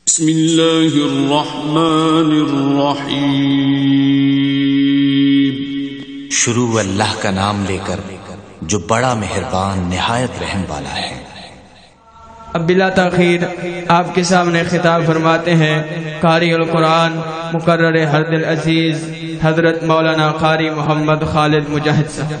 बिस्मिल्लाहिर्रहमानिर्रहीम शुरू अल्लाह का नाम लेकर जो बड़ा मेहरबान निहायत रहम वाला है अब बिला तखीर आपके सामने खिताब फरमाते हैं कारी कुरान मुकर्र हरदिल अजीज हजरत मौलाना कारी मोहम्मद खालिद मुजाहिद साहब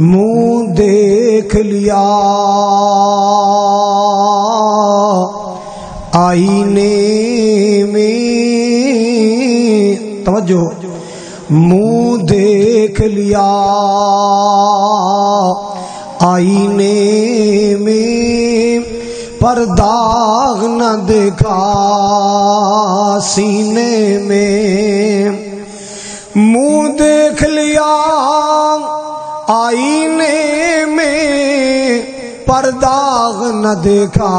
मुँह देख लिया। आईने में तवज्जो। मुँह देख लिया। आईने में पर दाग न देखा। सीने देखा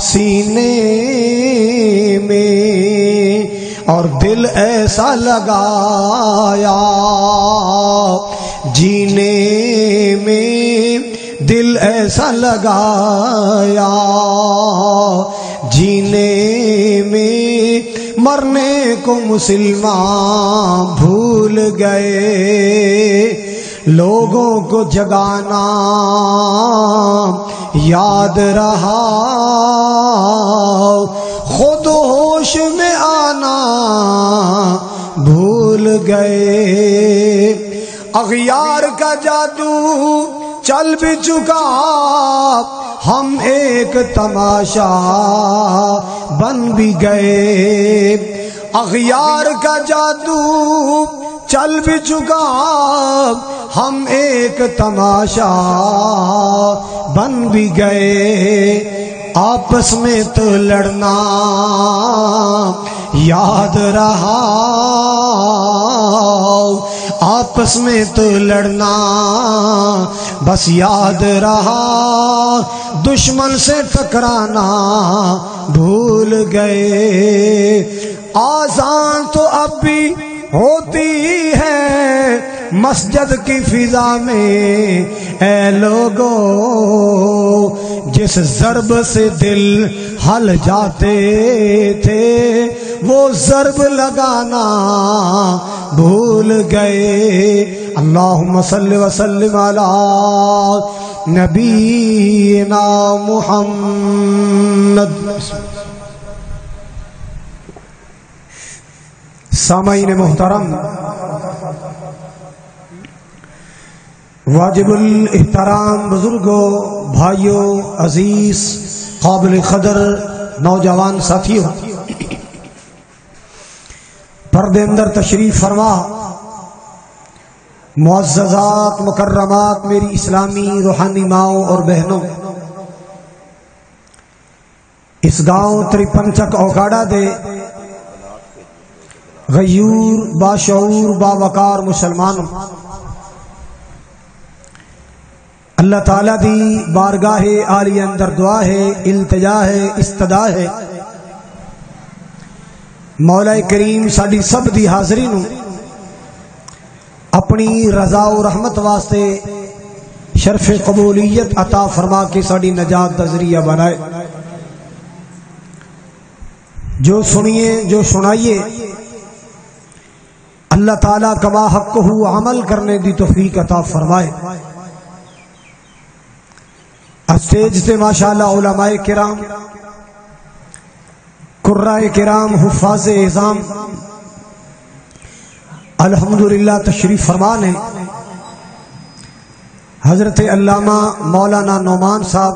सीने में और दिल ऐसा लगाया जीने में दिल ऐसा लगाया जीने में मरने को मुसलमान भूल गए लोगों को जगाना याद रहा खुद होश में आना भूल गए। अखियार का जादू चल भी चुका। हम एक तमाशा बन भी गए। अखियार का जादू चल भी चुका हम एक तमाशा। बन भी गए आपस में तो लड़ना। याद रहा आपस में तो लड़ना। बस याद रहा दुश्मन से टकराना। भूल गए। आजान तो अब भी होती है मस्जिद की फिजा में ए लोगो, जिस जरब से दिल हल जाते थे, वो जरब लगाना भूल गए। अल्लाह वसल्लम अला नबीना मुहम्मद। सामाइन मोहतरम। वाजिबुल एहतराम बुज़ुर्गों, भाइयों, अज़ीज़, काबिल कदर, नौजवान साथियों। पर्दे अंदर तशरीफ़ फरमा। मुआजात मुकर्रमात, मेरी इस्लामी रूहानी माओ और बहनों। इस गाँव त्रिपंचक औकाड़ा दे। गयूर बाशूर बावकार मुसलमानों। अल्लाह ताला दी बारगाह आली अंदर दुआ है, इल्तजा है, इस्तदा है। मौला करीम साड़ी सब दी हाजरी नु अपनी रजा और रहमत वास्ते शरफ कबूलियत अता फरमा के साड़ी नजात का ज़रिया बनाए। जो सुनिए, जो सुनाइए अल्लाह ताला कमा हक हु, अमल करने की तोफीक अता फरमाए। स्टेज से माशाला उलमाए किराम, कुर्राए किराम, हुफाज एजाम, अल्हम्दुलिल्लाह तशरीफ़ फरमान है। हज़रत अल्लामा मौलाना नोमान साहब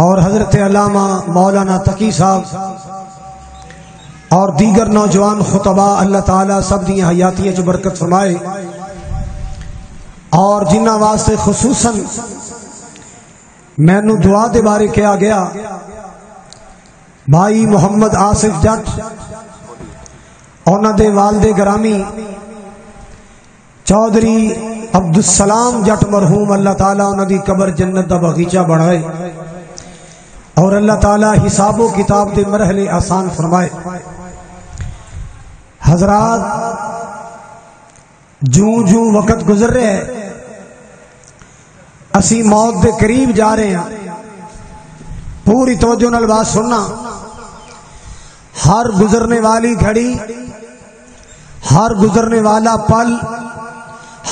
और हज़रत अल्लामा मौलाना तकी साहब और दीगर नौजवान खुतबा अल्लाह ताला सब दी च बरकत फरमाए। और जिन्होंने वास्ते खसूसन मैनू दुआ के बारे कहा गया, भाई मुहम्मद आसिफ जट उन्होंने वालदे ग्रामी चौधरी अब्दुलसलाम जट मरहूम अल्लाह ताला उन्होंने कबर जन्नत का बगीचा बनाए और अल्लाह ताला हिसाबो किताब के मरहले आसान फरमाए। हजरात, जू जू वक्त गुजर रहे है, असी मौत के करीब जा रहे हैं। पूरी तवज्जो नाल बात सुनना। हर गुजरने वाली घड़ी, हर गुजरने वाला पल,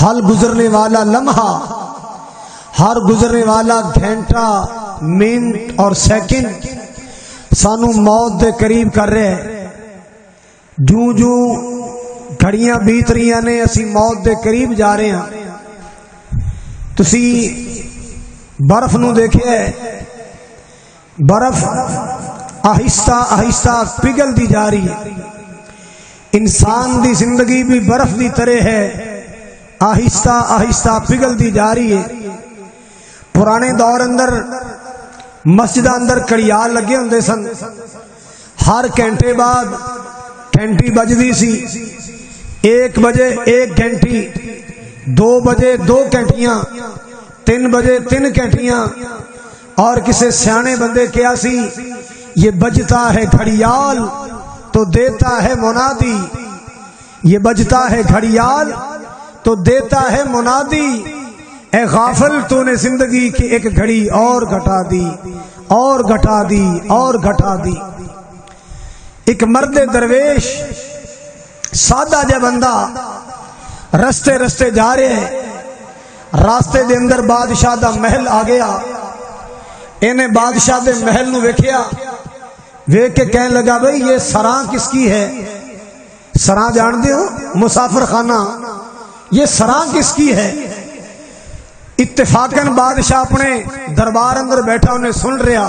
हर गुजरने वाला लम्हा, हर गुजरने वाला घंटा, मिनट और सेकंड सानू मौत के करीब कर रहे हैं। जू जू घड़ियाँ बीत रही ने, असी मौत के करीब जा रहे हैं। तुसी बर्फ़ देखिए, बर्फ़ आहिस्ता आहिस्ता पिघलती जा रही है। इंसान की ज़िंदगी भी बर्फ़ की तरह है, आहिस्ता आहिस्ता पिघलती जा रही है। पुराने दौर अंदर, मस्जिद अंदर कड़ियाल लगे होंगे सन। हर घंटे बाद घंटी बजती सी। एक बजे एक घंटी, दो बजे दो घंटियाँ, तीन बजे तीन घंटियाँ। और किसी सियाने बंदे क्या सी, ये बजता है घड़ियाल तो देता है मुनादी। ये बजता है घड़ियाल तो देता है मुनादी। ए गाफल, तूने ज़िंदगी की एक घड़ी और घटा दी, और घटा दी, और घटा दी। एक मर्द दरवेश, सादा जहा बंदा, रस्ते रस्ते जा रहे हैं। रास्ते दे अंदर बादशाह का महल आ गया। इन्हें बादशाह के महल न वेख्या वेख के कहने लगा, भाई, ये सराह किसकी है? सराह जानते हो? मुसाफिर खाना ये सराह किसकी है? इतफाकन बादशाह अपने दरबार अंदर बैठा, उन्हें सुन रहा।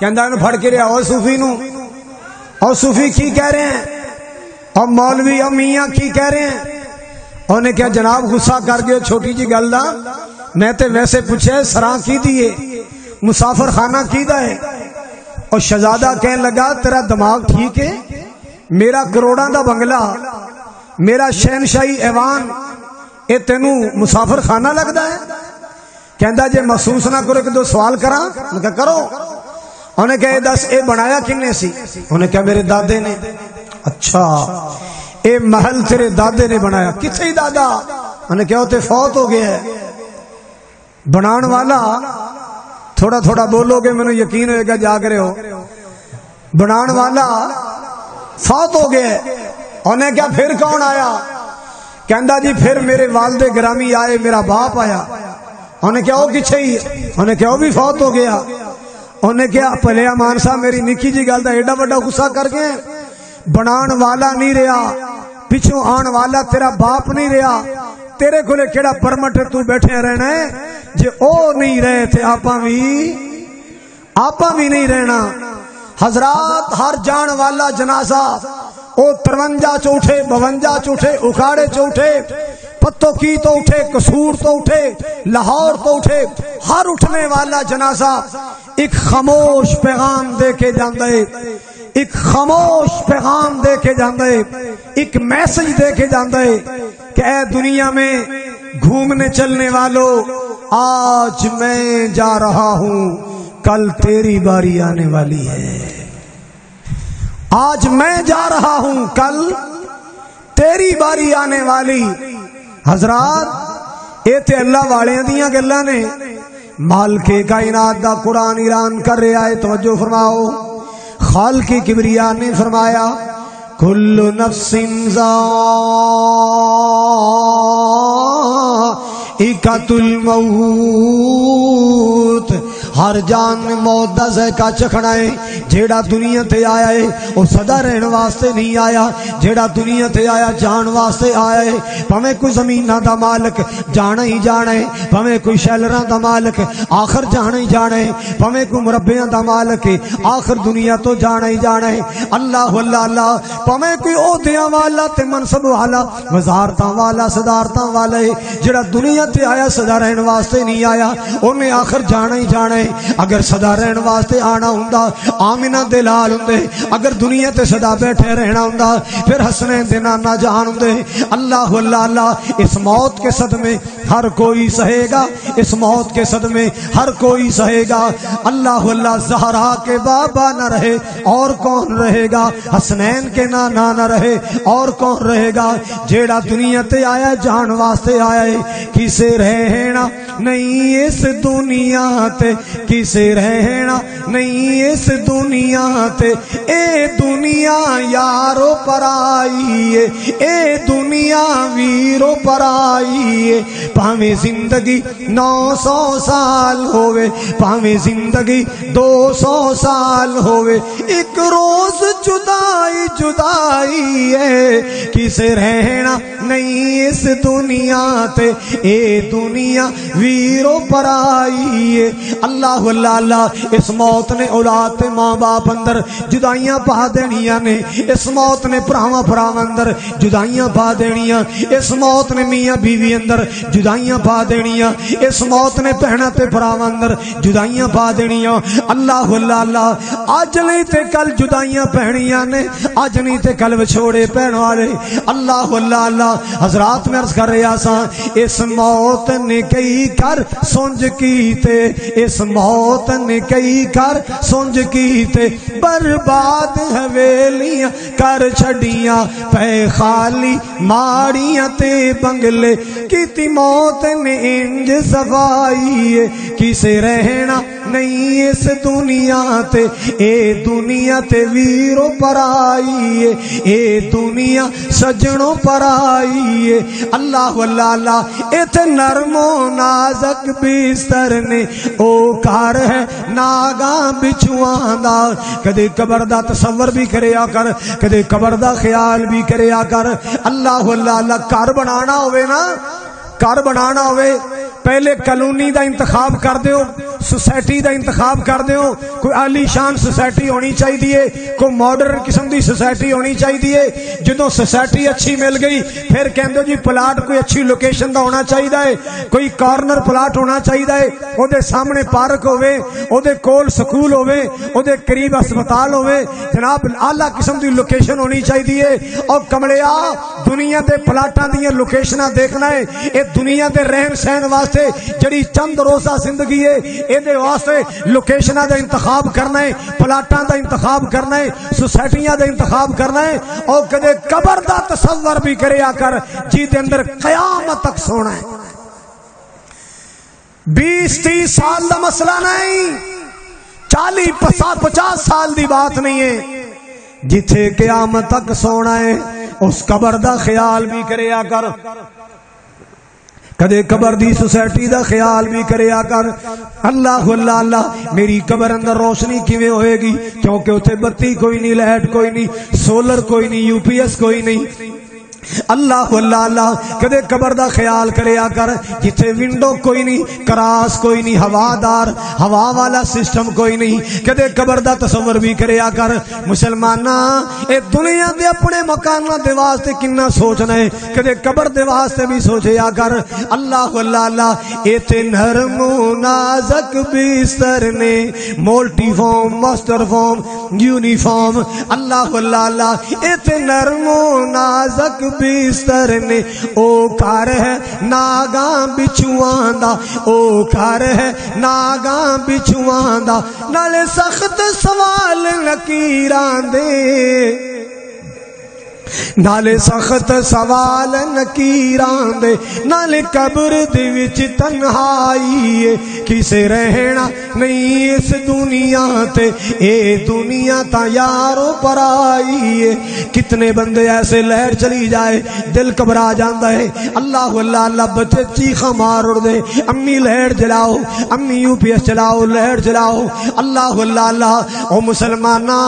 कहता फड़ के रहा, और सूफी नु? और सूफी की कह रहे हैं, और मौलवी, और मियाँ की कह रहे हैं। उन्हें क्या जनाब, गुस्सा कर गए छोटी जी गल मैं तो वैसे पूछे सराह की दिए मुसाफिर खाना की है? और शहजादा कह लगा, तेरा दिमाग ठीक है? मेरा करोड़ा का बंगला, मेरा शहनशाही ऐवान, ये तेन मुसाफिर खाना लगता है? कहता जे महसूस ना करो कि दो सवाल करा, मैं करो। उन्हें कहा, दस, ये बनाया किन्ने सी? उन्हें कहा, मेरे दादे ने। अच्छा ये महल तेरे दादे ने बनाया। किथे दादा? मैंने क्या ते फौत हो गया है। बनाने वाला? थोड़ा थोड़ा बोलोगे मैंने यकीन होएगा, जाग रहे हो। बनाने वाला? फौत हो गया उन्हें क्या फिर कौन आया? कहता जी, फिर मेरे वालदे ग्रामी आए, मेरा बाप आया। उन्हें क्या वो किछे ही उन्हें क्या भी फौत हो गया। उन्हें क्या भलिया मानसा, मेरी निकी जी गल का एडा वा गुस्सा कर गए। बनाने वाला नहीं रहा। पिछों आने वाला तेरा बाप नहीं रहा। तेरे को केड़ा परमट तू बैठे रहना है? जे ओ नहीं रहे थे, आपा भी आपा भी नहीं रहना। हजरात, हर जान वाला जनाजा, ओ तरवंजा चौठे, बवंजा चौठे, उखाड़े चौठे पत्तो की तो उठे, कसूर तो उठे, लाहौर तो उठे, हर उठने वाला जनाजा एक खामोश पैगाम दे के एक खामोश पैगाम दे के एक मैसेज दे के कि ए दुनिया में घूमने चलने वालों, आज मैं जा रहा हूँ, कल तेरी बारी आने वाली है। आज मैं जा रहा हूँ, कल तेरी बारी आने वाली हजरात, ये तो अल्लाह वाले दिया गल्ला ने। मालके कायनात का कुरान ईरान कर रहा है, तवज्जो फरमाओ। खाल की किबरिया ने फरमाया, कुल्लु नफ्सिन इकतुल मऊत हर जान मौत का जैका चखना है। जेड़ा दुनिया ते आया है, वो सदा रहने वास्ते नहीं आया। जेड़ा दुनिया ते आया, जान वास्ते आया है। भावे कोई जमीना का मालिक जाना ही जाना है। भावे कोई शैलर का मालिक आखिर जाना ही जाना है। भावे कोई मुरब्बिया का मालिक आखिर दुनिया तो जाना ही जाना है। अल्लाह अल्लाह अल्लाह भावे कोई ओहदिया वाला ते मनसब वाला, वजारत वाला, सदारत वाला है। जेड़ा दुनिया ते आया, सदा रहने वास्ते नहीं आया। उन्हें आखिर जाना ही जाना है। अगर सदा रहने वास्ते आना होंदा, आमिना दे लाल होंदे, अगर दुनिया ते सदा बैठे रहना होंदा, फिर हसने दे नाना जान होंदे। अल्लाह अल्लाह, इस मौत के सदमे हर कोई सहेगा, इस मौत के सदमे हर कोई सहेगा। अल्लाह अल्लाह, जहरा के बाबा न रहे, और कौन रहेगा? हसनैन के नाना न रहे, और कौन रहेगा? जेड़ा दुनिया ते आया, जान वास्ते आया है, किसे रहना नहीं, इस दुनिया ते किसे रहना नहीं इस दुनिया ते ए दुनिया यारो पराई है ए दुनिया वीरो है भावे ज़िंदगी नौ सौ साल होवे, भावे ज़िंदगी दो सौ साल होवे। एक रोज जुदाई जुदाई है किसे रहना नहीं इस दुनिया ते ए दुनिया वीरो पराई है अल्लाह अल्लाह अल्लाह इस मौत ने औलाद ते माँ बाप अंदर जुदाइयाँ पा देनिया ने। इस मौत ने भरावा भराव अंदर जुदाइयाँ पा देनिया इस मौत ने मियाँ बीवी अंदर जुदाइयाँ पा देनिया इस मौत ने भैणा ते भराव अंदर जुदाइयाँ पा देनिया अल्लाह अल्लाह अल्लाह अज नहीं ते कल जुदाइयाँ पैनिया ने। अज नहीं ते कल विछोड़े पैण वाले। अल्लाह अल्लाह अल्लाह हजरात में अर्ज़ कर रहा सा इस मौत ने कई कर सुंज की ते इस मौत ने कई कर सुंज की ते बर्बाद हवेलियाँ कर छड़िया पै खाली माड़िया ते बंगले की मौत ने इंज सफ़ाई किसे रहना नहीं, इस दुनिया ते, ए दुनिया ते वीरो पराई ए दुनिया सजनों पराई अल्लाह अल्लाह अल्लाह इथे नरमो नाजक बिस्तर ने, ओ घर है नागा बिछुआ दा। कदे कबर दा तसवर भी करया कर, कदे कबर दा ख्याल भी करया कर। अल्लाह अल्लाह घर बनाना होवे ना, घर बनाना होवे। पहले कलोनी का इंतखाब कर दो सोसाइटी का इंतखाब कर दो कोई आलीशान सोसाइटी होनी चाहिए कोई मॉडर्न किस्म की सोसाइटी होनी चाहिए जो सोसाइटी अच्छी मिल गई, फिर कहते जी प्लाट कोई अच्छी लोकेशन का होना चाहिए कोई कॉर्नर प्लाट होना चाहिए ओदे सामने पार्क होवे कोल स्कूल होवे करीब अस्पताल होवे, जनाब आला किस्म की लोकेशन होनी चाहिए और कमलिया दुनिया के प्लाटा दोकेशन देखना है। ये दुनिया के रहन सहन वास्ते जड़ी चंद रोजा ज़िंदगी है। ये वास्ते लोकेशन का इंतखाब करना है, प्लाटा का इंतखाब करना है, सोसाइटिया का इंतखाब करना है, और कदे कबर का तस्वर भी करे कर, जिद अंदर कयामत तक सोना है। बीस, तीस साल का मसला नहीं चाली पचास साल की बात नहीं है। जिथे क्यामत तक सोना है, उस कबर का ख्याल भी करे कर कदे कबर दी सोसाइटी का ख्याल भी करे कर। अल्लाह अल्लाह अल्लाह, मेरी कबर अंदर रोशनी किमें होएगी? क्योंकि उसे बत्ती कोई नहीं, लाइट कोई नहीं, सोलर कोई नहीं, यूपीएस कोई नहीं। अल्लाह अल्लाह अल्लाह, कदे कबर का ख्याल करे कर, जिथे विंडो कोई नहीं, करास कोई नहीं, हवादार, हवा वाला सिस्टम कोई नहीं, कदे कबर का तस्वर भी करे कर। मुसलमाना ये दुनिया के अपने मकाना के वास्ते किन्ना सोचना है, कदे कबर के वास्ते भी सोचे कर। अल्लाह अल्लाह अल्लाह इतने नरम नाजक बिस्तर ने Molty foam master foam uniform अल्लाह अल्लाह अल्लाह इतने नरम नाजक बिस्तर ने, ओ घर है नागा बिछुआं दा, ओ घर है नागा बिछुआं दा। नाले सख्त सवाल लकीरां दे। नाले सख्त सवाल नकीरां दे नाले कब्र दे विच तन्हाई किसे रहना नहीं इस दुनिया ते, ए दुनिया ता यारो पराई है। कितने बंदे ऐसे लहर चली जाए, दिल घबरा जाता है। अल्लाह अल्लाह अल्लाह बच्चे चीखा मार उड़ दे अम्मी लहर जलाओ, अम्मी यूपीएस चलाओ, लहर जलाओ। अल्लाह अल्लाह अल्लाह, ओ मुसलमाना,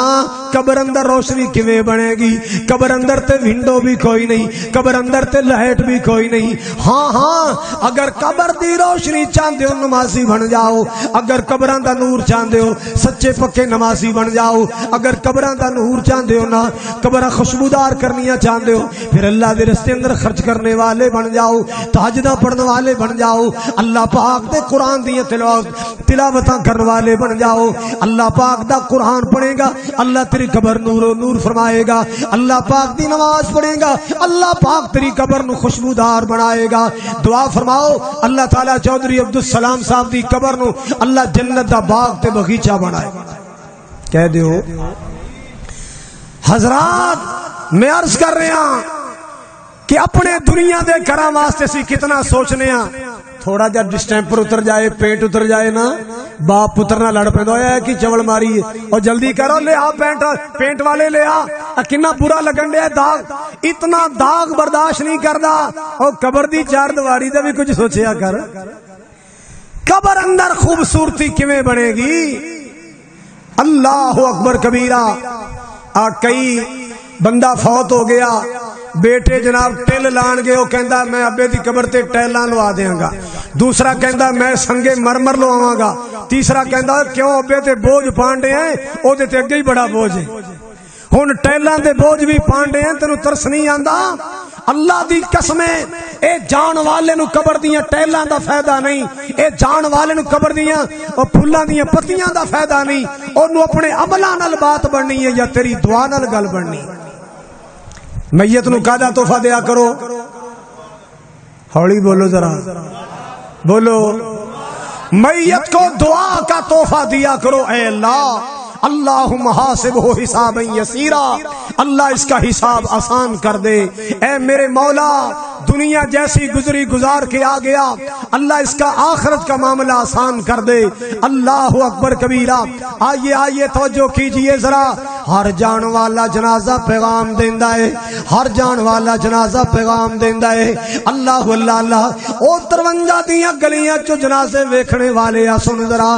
कबर अंदर रोशनी किवें बनेगी? कबर अंदर ते विंडो भी कोई नहीं, कबर अंदर ते लाइट भी कोई नहीं। हाँ हाँ अगर कबर दी रोशनी चाहते हो, नमाजी बन जाओ। अगर कबर का नूर चाहते हो, सच्चे पक्के नमाजी बन जाओ। अगर कबर का नूर चाहते हो ना, कबर खुशबूदार करनिया चाहते हो, फिर अल्लाह के रस्ते अंदर खर्च करने वाले बन जाओ, ताजदा पढ़ने वाले बन जाओ। अल्लाह पाक दे कुरान दी तिलावत करने वाले बन जाओ। अल्लाह पाक दा कुरान पढ़ेगा, अल्लाह तेरी कबर नूरो नूर फरमाएगा। अल्लाह पाक दी नमाज़ पढ़ेगा। अल्लाह पाक तेरी कबर नु खुशबूदार बनाएगा। दुआ फरमाओ, अल्लाह ताला चौधरी अब्दुल सलाम साहब की कबर नु अल्लाह जन्नत दा बाग ते बगीचा बनाएगा। कह दो हजरात, मैं अर्ज़ कर रहा कि अपने दुनिया के घर वास्ते कितना सोचने थोड़ा जा डिस्टेंपर उतर जाए, पेंट उतर जाए ना, बाप पुत्र ना लड़ पैदा होया कि चवल मारी और जल्दी करो, ले आ पेंट पेंट वाले ले आ किन्ना बुरा लगन दिया दाग। इतना दाग बर्दाश्त नहीं करता और कबर दी चार दीवारी का भी कुछ सोचा कर। कबर अंदर खूबसूरती किमें बनेगी? अल्लाह अकबर कबीरा। आ, कई बंदा फौत हो गया। बेटे जनाब टिल लान गए कहता मैं अबे की कबर से टैल लवा देंगा दूसरा कहता मैं संगे मरमर लवागा तीसरा कहता क्यों अबे ते बोझ पांडे हैं ओदे अगे ही बड़ा बोझ है हूँ टैलों के बोझ भी पांडे हैं तेन तरस नहीं आता अल्लाह की कसमें, ए जान वाले कबर दियाँ टैलों का फ़ायदा नहीं जान वाले कबर दियाँ फुलों दियाँ पत्तियाँ का फ़ायदा नहीं। ओनू अपने अमलों बात बननी है या तेरी दुआ गल बननी मैयत नु तोहफा दिया करो। हौली बोलो जरा। बोलो, मैयत को दुआ का तोहफा दिया करो अल्लाह अल्लाह। महासिब हो हिसाब यसीरा। अल्लाह इसका हिसाब आसान कर दे। ए मेरे मौला, दुनिया जैसी गुजरी गुजार के आ गया। अल्लाह इसका आखरत का मामला आसान कर दे। अल्लाह अकबर कबीरा। आइए आइए, तवज्जो कीजिए जरा। हर जान वाला जनाजा पैगाम देंदा है, हर जान वाला जनाजा पैगाम देंदा है। अल्लाह अल्लाह ओ तरवंजा दिया गलिया चो जनाजे वेखने वाले जरा।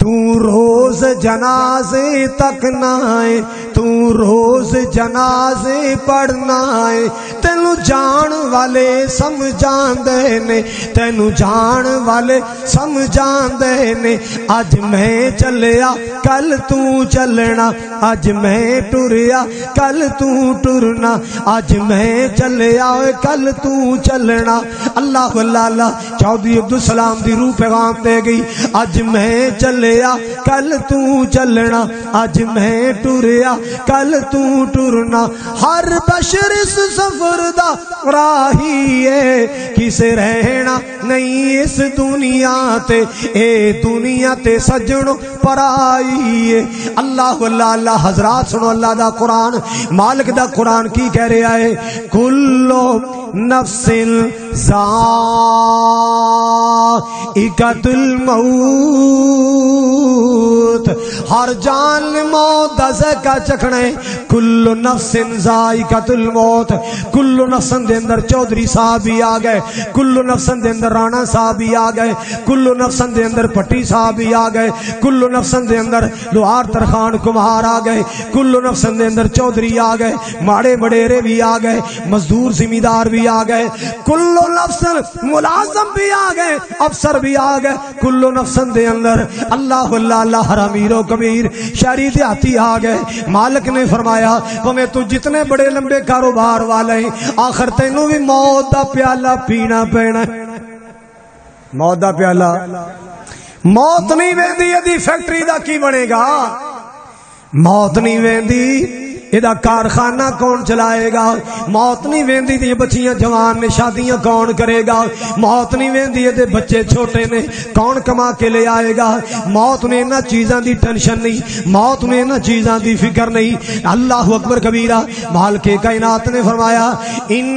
तू रोज जनाजे तक ना आए तू रोज जनाजे पढ़ना है तेन जान वाले समझाते ने, तेन जान वाले समझाते ने अज मैं चलिया, कल तू चलना अज मैं टुरया, कल तू टुरना अज मैं चलिया, कल तू चलना। अल्लाह अल्लाह चौधरी अब्दुल सलाम की रूह पैगाम दे गई अज मैं चले चलिया कल तू चलना अज मैं टुरया, कल तू टुरना। हर बशर इस सफ़र दा राही है, किसे रहना नहीं इस दुनिया ते? ए दुनिया ते सजनो पराई है। अल्लाह अल्लाह अल्लाह हजरात सुनो, अल्लाह दा कुरान, मालिक दा कुरान की कह रहा है? कुल्लो नफ्सिल इकतुल मौत हर जान मौत का चखने कुल्लो नफ्सिन जायकातुल मौत। कुल्लो नफ्सन दे अंदर चौधरी साहब भी आ गए। कुल्लो नफ्सन दे अंदर राणा साहब भी आ गए। कुल्लो नफ्सन दे अंदर पट्टी साहब भी आ गए। कुल्लो नफ्सन दे अंदर लोहार तरखान कुम्हार आ गए। कुल्लो नफ्सन दे अंदर चौधरी आ गए। माड़े मडेरे भी आ गए। मजदूर जिमीदार भी आ गए। कुल्लो नफ्सन मुलाजम भी आ गए। अफसर भी आ गए कुल्लो नफ्सन दे अंदर। अल्लाह अल्लाह अल्लाह हरामीरो कबीर। शहरी देहाती आ गए। मालिक ने फरमाया, भावे तू जितने बड़े लंबे कारोबार वाले आखिर तेनू भी मौत का प्याला पीना पैना मौत का प्याला। मौत नहीं वेंदी यदि फैक्ट्री का की बनेगा? मौत नहीं वेंदी। ਇਹਦਾ कारखाना कौन चलाएगा मौत नहीं वेंदी दी बच्चियां जवान ने शादियां कौन करेगा मौत नहीं वेंदी ये बच्चे छोटे ने कौन कमा के ले आएगा मौत में इन्होंने चीजा की टेंशन नहीं मौत में इन्होंने चीजा की फिक्र नहीं अल्लाह अकबर कबीरा माल के कायनात ने फरमाया इन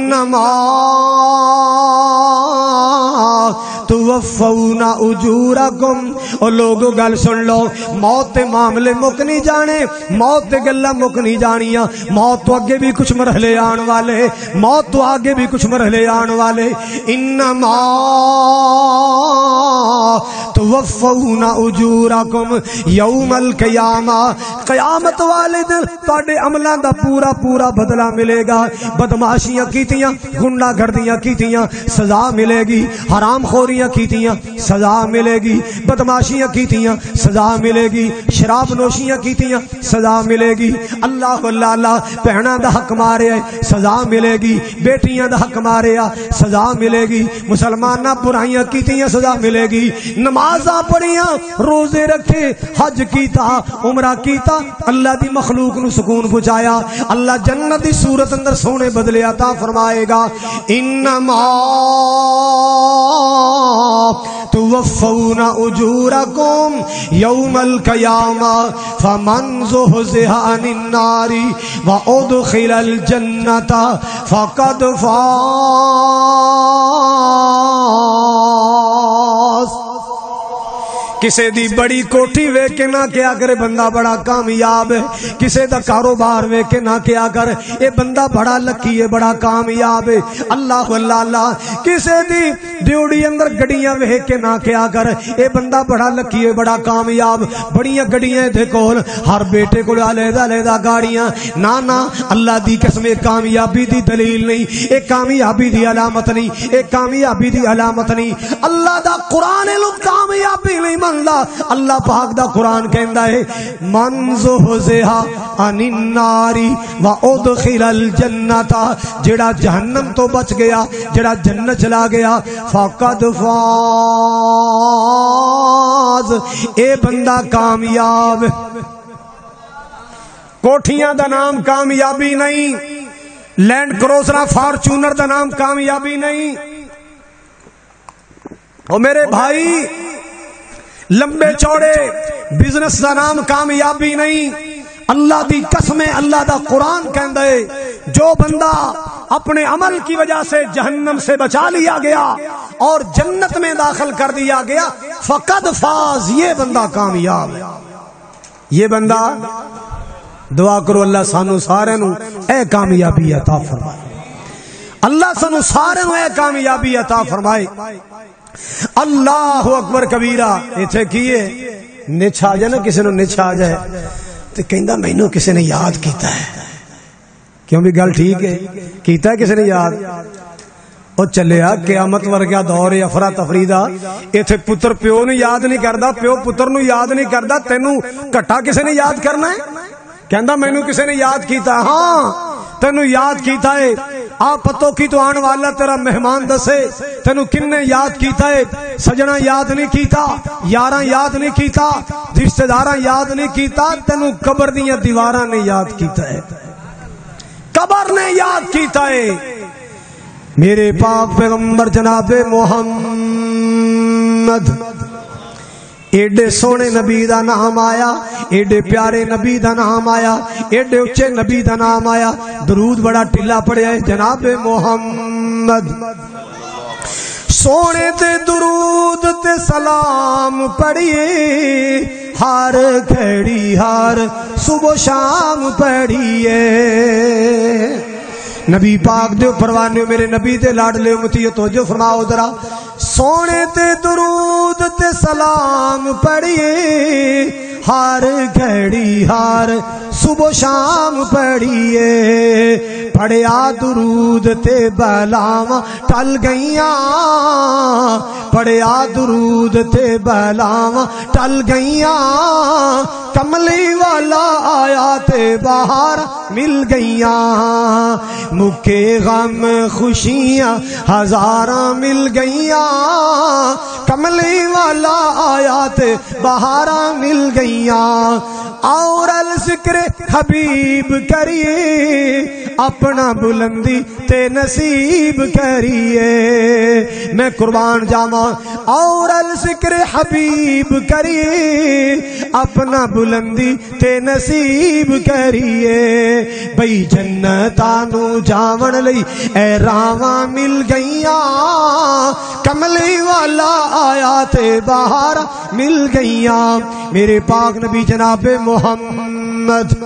तुवफौना उजूरा गुम और लोगो गल सुन लो मौत के मामले मुक नहीं जाने मौत के गल्ला मुक नहीं जानिया मौत तो अगे भी कुछ मरहले आन वाले मौत तो आगे भी कुछ मरहले आन वाले इन तुवफौना उजूरा गुम यौमल कयामा कयामत वाले दिन ਤੁਹਾਡੇ ਅਮਲਾਂ ਦਾ ਪੂਰਾ ਪੂਰਾ ਬਦਲਾ ਮਿਲੇਗਾ ਬਦਮਾਸ਼ੀਆਂ ਕੀਤੀਆਂ ਗੁੰਡਾਗਰਦੀਆਂ ਕੀਤੀਆਂ ਸਜ਼ਾ ਮਿਲੇਗੀ हराम खोरियाँ की सजा मिलेगी, बदमाशियाँ की सजा मिलेगी शराब नोशियाँ की सजा मिलेगी। अल्लाह अल्लाह भैन का हक मारे सजा मिलेगी, बेटिया का हक मारे सजा मिलेगी। मुसलमान बुराइया की सजा मिलेगी। नमाजा पढ़िया, रोज़े रखे, हज किया उमरा किया अल्लाह की मखलूक न सुकून पहुँचाया अल्लाह जन्नत की सूरत अंदर सोने बदलिया ता फरमाएगा इन तुवफ़ौना उजूरकुम यौमल कयामा फमन नारी व उदखिलल जन्नता फक़द फाज़ किसे दी बड़ी कोठी वे के ना क्या करे बंदा बड़ा कामयाब है, किसे दा कारोबार वे के ना क्या कर ये बंदा बड़ा लकी है, बड़ा कामयाब है। अल्लाह अल्लाह, किसे दी ड्यूटी अंदर गड्डियाँ वे के ना क्या कर ये बंदा बड़ा लकी है, बड़ा कामयाब। बड़ियाँ गड्डियाँ दे कोल, हर बेटे को अलहदा अलहदा गाड़ियाँ। ना ना, अल्लाह दी कसम कामयाबी दी दलील नहीं ये कामयाबी दी अलामत नहीं ये कामयाबी दी अलामत नहीं। अल्लाह दा कुरान कामयाबी नहीं मनदा अल्लाह पाक दा कुरान कहंदा है, मन ज़ुहज़िहा अनिन नारी व उदखिलल जन्नता जेड़ा जहन्नम तो बच गया, जेड़ा जन्नत चला गया, फकद फाज ए बंदा कामयाब। कोठियाँ दा नाम कामयाबी नहीं, लैंड क्रोसरा फॉर्चूनर दा नाम कामयाबी नहीं। ओ मेरे भाई लंबे चौड़े। बिज़नेस का नाम कामयाबी नहीं। अल्लाह की कसमें अल्लाह दा कुरान कहता जो बंदा अपने अमल की वजह से जहन्नम से बचा लिया गया और जन्नत में दाखिल कर दिया गया, फकद फाज ये बंदा कामयाब ये बंदा, दुआ करो अल्लाह सानू सारे ए कामयाबी अता फरमाए। अल्लाह सानू सारे ए कामयाबी अता फरमाए। अल्लाह अकबर कबीरा इथे की निछ आ जाए ना किसी निछ आ जाए तो कहता मैनू किसी ने याद किया है क्यों भी गल ठीक है किया है किसी ने याद ਉਹ ਚੱਲਿਆ ਕਿਆਮਤ ਵਰਗਾ ਦੌਰ ਹੈ ਅਫਰਾ ਤਫਰੀ ਦਾ ਇੱਥੇ ਪੁੱਤਰ ਪਿਓ ਨੂੰ ਯਾਦ ਨਹੀਂ ਕਰਦਾ ਪਿਓ ਪੁੱਤਰ ਨੂੰ ਯਾਦ ਨਹੀਂ ਕਰਦਾ ਤੈਨੂੰ ਘਟਾ ਕਿਸੇ ਨੇ ਯਾਦ ਕਰਨਾ ਹੈ ਕਹਿੰਦਾ ਮੈਨੂੰ ਕਿਸੇ ਨੇ ਯਾਦ ਕੀਤਾ ਹਾਂ ਤੈਨੂੰ ਯਾਦ ਕੀਤਾ ਹੈ ਆ ਪਤੋ ਕੀ ਤੋਂ ਆਉਣ ਵਾਲਾ ਤੇਰਾ ਮਹਿਮਾਨ ਦੱਸੇ ਤੈਨੂੰ ਕਿੰਨੇ ਯਾਦ ਕੀਤਾ ਏ ਸਜਣਾ ਯਾਦ ਨਹੀਂ ਕੀਤਾ ਯਾਰਾਂ ਯਾਦ ਨਹੀਂ ਕੀਤਾ ਰਿਸ਼ਤੇਦਾਰਾਂ ਯਾਦ ਨਹੀਂ ਕੀਤਾ ਤੈਨੂੰ ਕਬਰ ਦੀਆਂ ਦੀਵਾਰਾਂ ਨੇ ਯਾਦ ਕੀਤਾ ਹੈ ਕਬਰ ਨੇ ਯਾਦ ਕੀਤਾ ਏ मेरे पाक पैगंबर जनाबे मोहम्मद एडे सोने नबी का नाम आया, एडे प्यारे नबी का नाम आया, एडे उच्चे नबी का नाम आया। दरूद बड़ा ढिला पड़िया है, जनाबे मोहम्मद। सोने ते दरूद ते सलाम पढ़िए, हार खड़ी हार, सुबह शाम पढ़िए। नबी पाक दे परवाने मेरे नबी दे लाडले उमती तोजो फरमाओ जरा। सोने ते दरूद ते सलाम पढ़िए, हर घड़ी हार, सुबह शाम पढ़िए। पढ़िया दरूद ते बलावा टल गईया। पढ़िया दरूद ते बलावा टल गईया। कमली वाला आया ते बाहर, मिल गईया। मुखे गम खुशियाँ हजारा मिल गईया। कमली वाला आया ते बहारा मिल गईया। और ज़िक्र हबीब करिए अपना बुलंदी ते नसीब करिए। मैं कुर्बान जावा और अल ज़िक्र हबीब करिए। अपना बुलंदी ते नसीब करिए। बई जन्नता नु जावण लई ए रावा मिल गईया। कमली वाला आया ते बाहर मिल गईया। मेरे पाक नबी जनाबे मोहम्मद।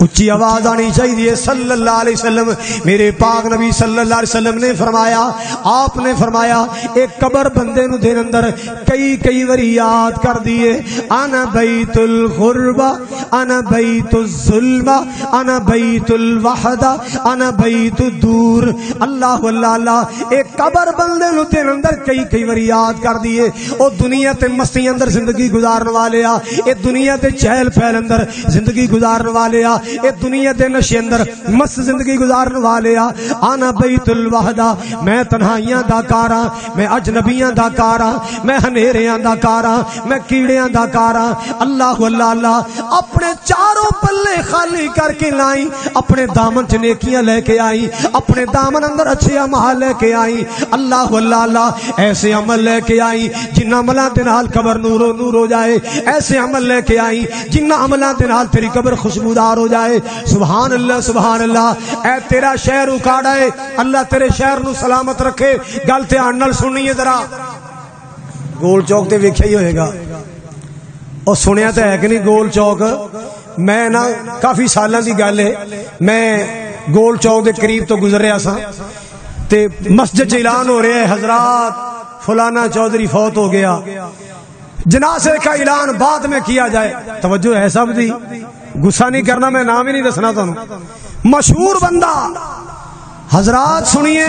उच्ची आवाज़ आनी चाहिए। सल्लल्लाहु मेरे पाक नबी सल्लल्लाहु ने फरमाया, आपने फरमाया, एक कबर बंदे दिन अंदर कई कई बारी याद कर दिए। अन बैतुल गुरबा अन बैतुल जुल्मा, अन बैतुल वहदा, अन बैतुल दूर। अल्लाह अल्लाह एक कबर बंदे दिन अंदर कई कई बारी याद कर दिए। ओ दुनिया ते मस्ती अंदर ज़िंदगी गुजारन वाले आ दुनिया ते चहल पहल अंदर ज़िंदगी गुजारन वाले आ। ये दुनिया के नशे अंदर मस्त ज़िंदगी गुजारन वाले आ। आना बैतुल वहदा, मैं तन्हाइयाँ दा कारा, मैं अजनबियाँ दा कारा, मैं हनेरियाँ दा कारा, मैं कीड़ियाँ दा कारा। अल्लाह अल्लाह अल्लाह, अपने चारों पल्ले खाली करके लाई। अपने दामन च नेकियाँ लेके आई। अपने दामन अंदर अच्छे अमल लेके आई। अल्लाह अल्लाह अल्लाह, ऐसे अमल लेके आई जिन्ना अमलों के नाल कबर नूरो नूर हो जाए। ऐसे अमल लेके आई जिन्ना अमलों के नाल तेरी कबर खुशबूदार हो जाए। सुबहान अल्लाह सुबहान अल्लाह ऐ तेरा शहर उकाड़ा है। अल्लाह तेरे शहर नु सलामत रखे। गल ध्यान नाल सुनिए जरा। गोल चौक ते वेख्या ही होएगा। और सुनिया तो है कि नहीं गोल चौक? मैं ना, काफ़ी साल की गल है। मैं गोल चौक के करीब तो गुजर रहा सा। ते मस्जिद ऐलान हो रहा है। हजरात फलाना चौधरी फौत हो गया। जनाजे का ऐलान बाद में किया जाए। तवज्जो है सब दी। गुस्सा नहीं करना, मैं नाम ही नहीं दसना तुम मशहूर बंदा, हजरात सुनिए,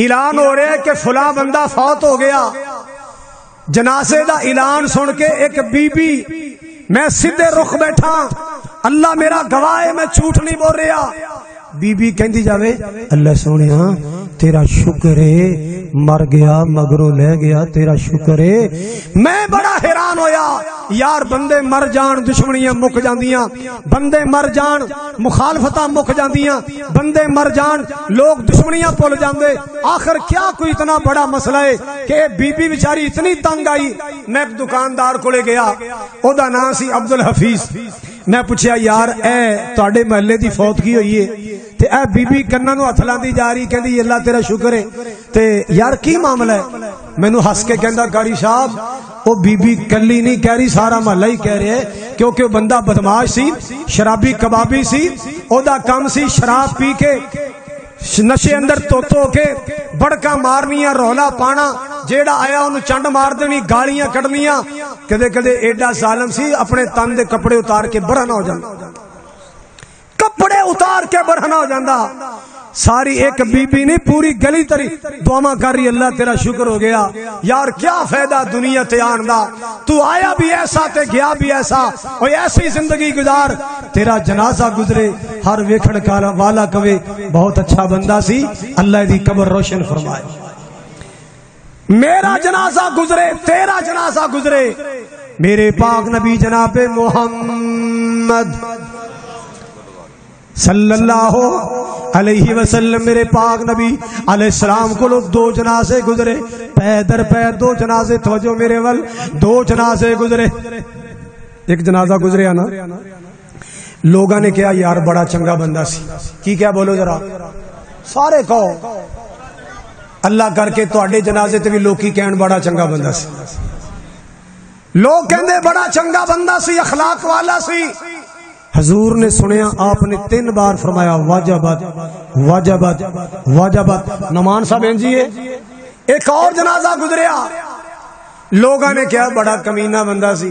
ऐलान हो रहा है कि फुला बंदा फौत हो गया। जनाजे का ऐलान सुन के एक बीबी, मैं सीधे रुख बैठा, अल्लाह मेरा गवाह है, मैं झूठ नहीं बोल रहा। बीबी कहती जावे, अल्लाह सोने तेरा शुक्र है मर गया मगरों ले गया तेरा शुक्र है मैं बड़ा हैरान होया यार बंदे मर जान दुश्मनियां मुक जांदियां बंदे मर जान मुखालफत मुक जांदियां बंदे मर जान लोग दुश्मनियां भुल जाते आखिर क्या कोई इतना बड़ा मसला है कि बीबी बेचारी इतनी तंग आई मैं एक दुकानदार को गया ओदा नाम सी अब्दुल हफीज मैं पूछया यार ए ਤੁਹਾਡੇ महल्ले की फौतगी हुई है ਤੇ ਇਹ ਬੀਬੀ ਕੰਨਾਂ ਨੂੰ ਹੱਥ ਲਾਂਦੀ ਜਾ ਰਹੀ ਕਹਿੰਦੀ ਅੱਲਾ ਤੇਰਾ ਸ਼ੁਕਰ ਹੈ ਤੇ ਯਾਰ ਕੀ ਮਾਮਲਾ ਹੈ ਮੈਨੂੰ ਹੱਸ ਕੇ ਕਹਿੰਦਾ ਗਾੜੀ ਸਾਹਿਬ ਉਹ ਬੀਬੀ ਕੱਲੀ ਨਹੀਂ ਕਹਿ ਰਹੀ ਸਾਰਾ ਮਹੱਲਾ ਹੀ ਕਹਿ ਰਿਹਾ ਹੈ ਕਿਉਂਕਿ ਉਹ ਬੰਦਾ ਬਦਮਾਸ਼ ਸੀ ਸ਼ਰਾਬੀ ਕਬਾਬੀ ਸੀ ਉਹਦਾ ਕੰਮ ਸੀ ਸ਼ਰਾਬ ਪੀ ਕੇ ਨਸ਼ੇ ਅੰਦਰ ਧੋ ਧੋ ਕੇ ਬੜਕਾ ਮਾਰਨੀਆਂ ਰੌਲਾ ਪਾਣਾ ਜਿਹੜਾ ਆਇਆ ਉਹਨੂੰ ਚੰਡ ਮਾਰ ਦੇਣੀ ਗਾਲੀਆਂ ਕੱਢਣੀਆਂ ਕਦੇ ਕਦੇ ਐਡਾ ਜ਼ਾਲਮ ਸੀ ਆਪਣੇ ਤਨ ਦੇ ਕੱਪੜੇ ਉਤਾਰ ਕੇ ਬਰਹਨਾ ਹੋ ਜਾਂਦਾ ਕੱਪੜੇ ਉਤਾਰ ਕੇ ਬਰਹਨਾ ਹੋ ਜਾਂਦਾ सारी एक बीबी नहीं पूरी गली तरी दुआमा कर रही अल्लाह तेरा शुक्र हो गया यार क्या फायदा दुनिया ते आन दा तू आया भी ऐसा ते गया भी ऐसा और ऐसी जिंदगी गुजार तेरा जनाजा गुजरे हर वेखण काला वाला कवे बहुत अच्छा बंदा सी अल्लाह दी कब्र रोशन फरमाए मेरा जनाजा गुजरे तेरा जनाजा गुजरे मेरे पाक नबी जनाबे मोहम्मद सल्लल्लाहु अलैहि वसल्लम, मेरे पाक नबी अलैहिस्सलाम को लोग दो जनाजे गुजरे पैदर पैर, दो जनाजे तवजो मेरे वल, दो जनाजे गुजरे। एक जनाजा गुजरे आना। लोगा ने क्या यार, बड़ा चंगा बंदा सी। की क्या बोलो जरा? सारे कहो, अल्लाह करके थोड़े जनाजे ते भी लोग कहन बड़ा चंगा बंदा सी। लोग कहते बड़ा चंगा बंदा सी, अखलाक वाला सी। हजूर ने सुनिया, आपने तीन बार फरमाया वाजाबाद वाजाबाद वाजाबाद नमान साहब जी एक और जनाजा गुजरिया। लोगों ने कहा, बड़ा कमीना बंदा सी।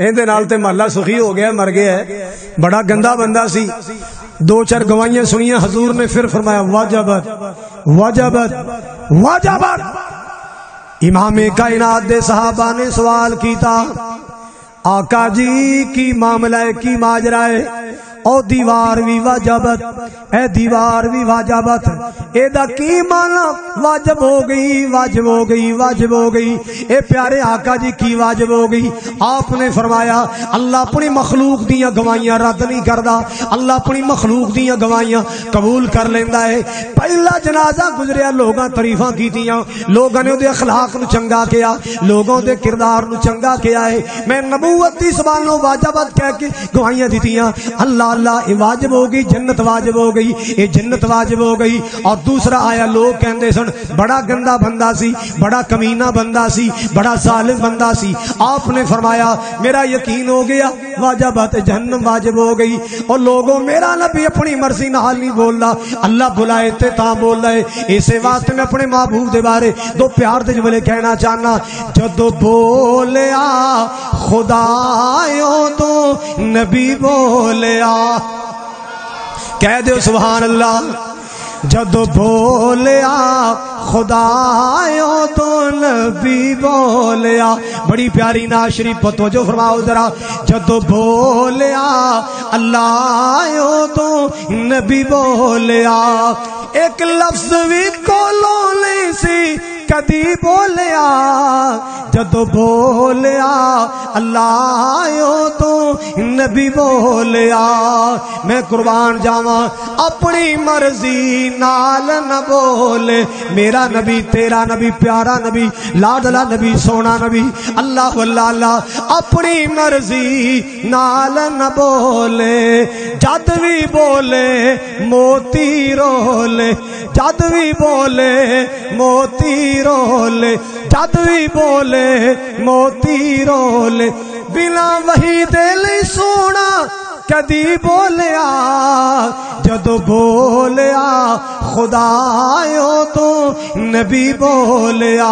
ए महला सुखी हो गया, मर गया है। बड़ा गंदा बंदा सी। दो चार गवाइया सुनिया, हजूर ने फिर फरमाया वाजाबाद वाजाबाद वाजाबाद इमामे कायनात दे सहाबा ने सवाल किया आका जी की मामला की माजरा ओ दीवार भी वाजबत ए दीवार भी वाजबत। एदा की माना? वाजब हो गई, वाजब हो गई, वाजब हो गई। ए प्यारे आका जी, की वाजब हो गई? आपने फरमाया, अल्लाह अपनी मखलूक दियाँ गवाइयाँ रद्द नहीं करदा। अल्लाह अपनी मखलूक दियाँ गवाइयाँ कबूल कर लेंदा है। पहला जनाजा गुजरिया लोगां तारीफां की लोगों ने ओदे अखलाक नु चंगा किया, लोगों दे किरदार चंगा किया है। मैं नबूवत दी ज़बानों वाजबत कह के गवाइयाँ दी अल्लाह अल्लाह ये वाजिब हो गई, जन्नत वाजिब हो गई, ये जन्नत वाजिब हो गई। और दूसरा आया, लोग कहते सन, बड़ा गंदा बंदा सी, बड़ा कमीना बंदा सी, बड़ा जालिम बंदा सी। आपने फरमाया, मेरा यकीन हो गया वाजबात जहन्नम वाजिब हो गई। और लोगों, मेरा नबी अपनी मर्ज़ी नाल नहीं बोलता अल्लाह बुलाए ते ता बोलदा है। इसे वास्ते मैं अपने महबूब दे बारे दो प्यार दे जमले कहना चाहना जदों बोलिया, खुदायो तो नबी बोलिया कह दो सुबहान अल्लाह जद बोलिया, खुदायो तो नबी बोलिया। बड़ी प्यारी ना शरीफ जो फरमाओ जरा, जद बोलिया अल्लाह तो नबी बोलिया। एक लफ्ज भी कोलो नहीं सी कदी बोलिया जदो बोलिया, अल्लाह तो नबी बोलिया। मैं कुर्बान जावा, अपनी मर्ज़ी नाल न बोले। मेरा नबी, तेरा नबी, प्यारा नबी, लाडला नबी, सोना नबी, अल्लाह अल्लाह अपनी मर्ज़ी नाल न बोले। जद भी बोले, मोती रोले। जद भी बोले, मोती रोले जद भी बोले मोती रोले। बिना वही दिल सोना कदी बोलिया, जदो बोलिया खुदायो तो नबी बोलिया।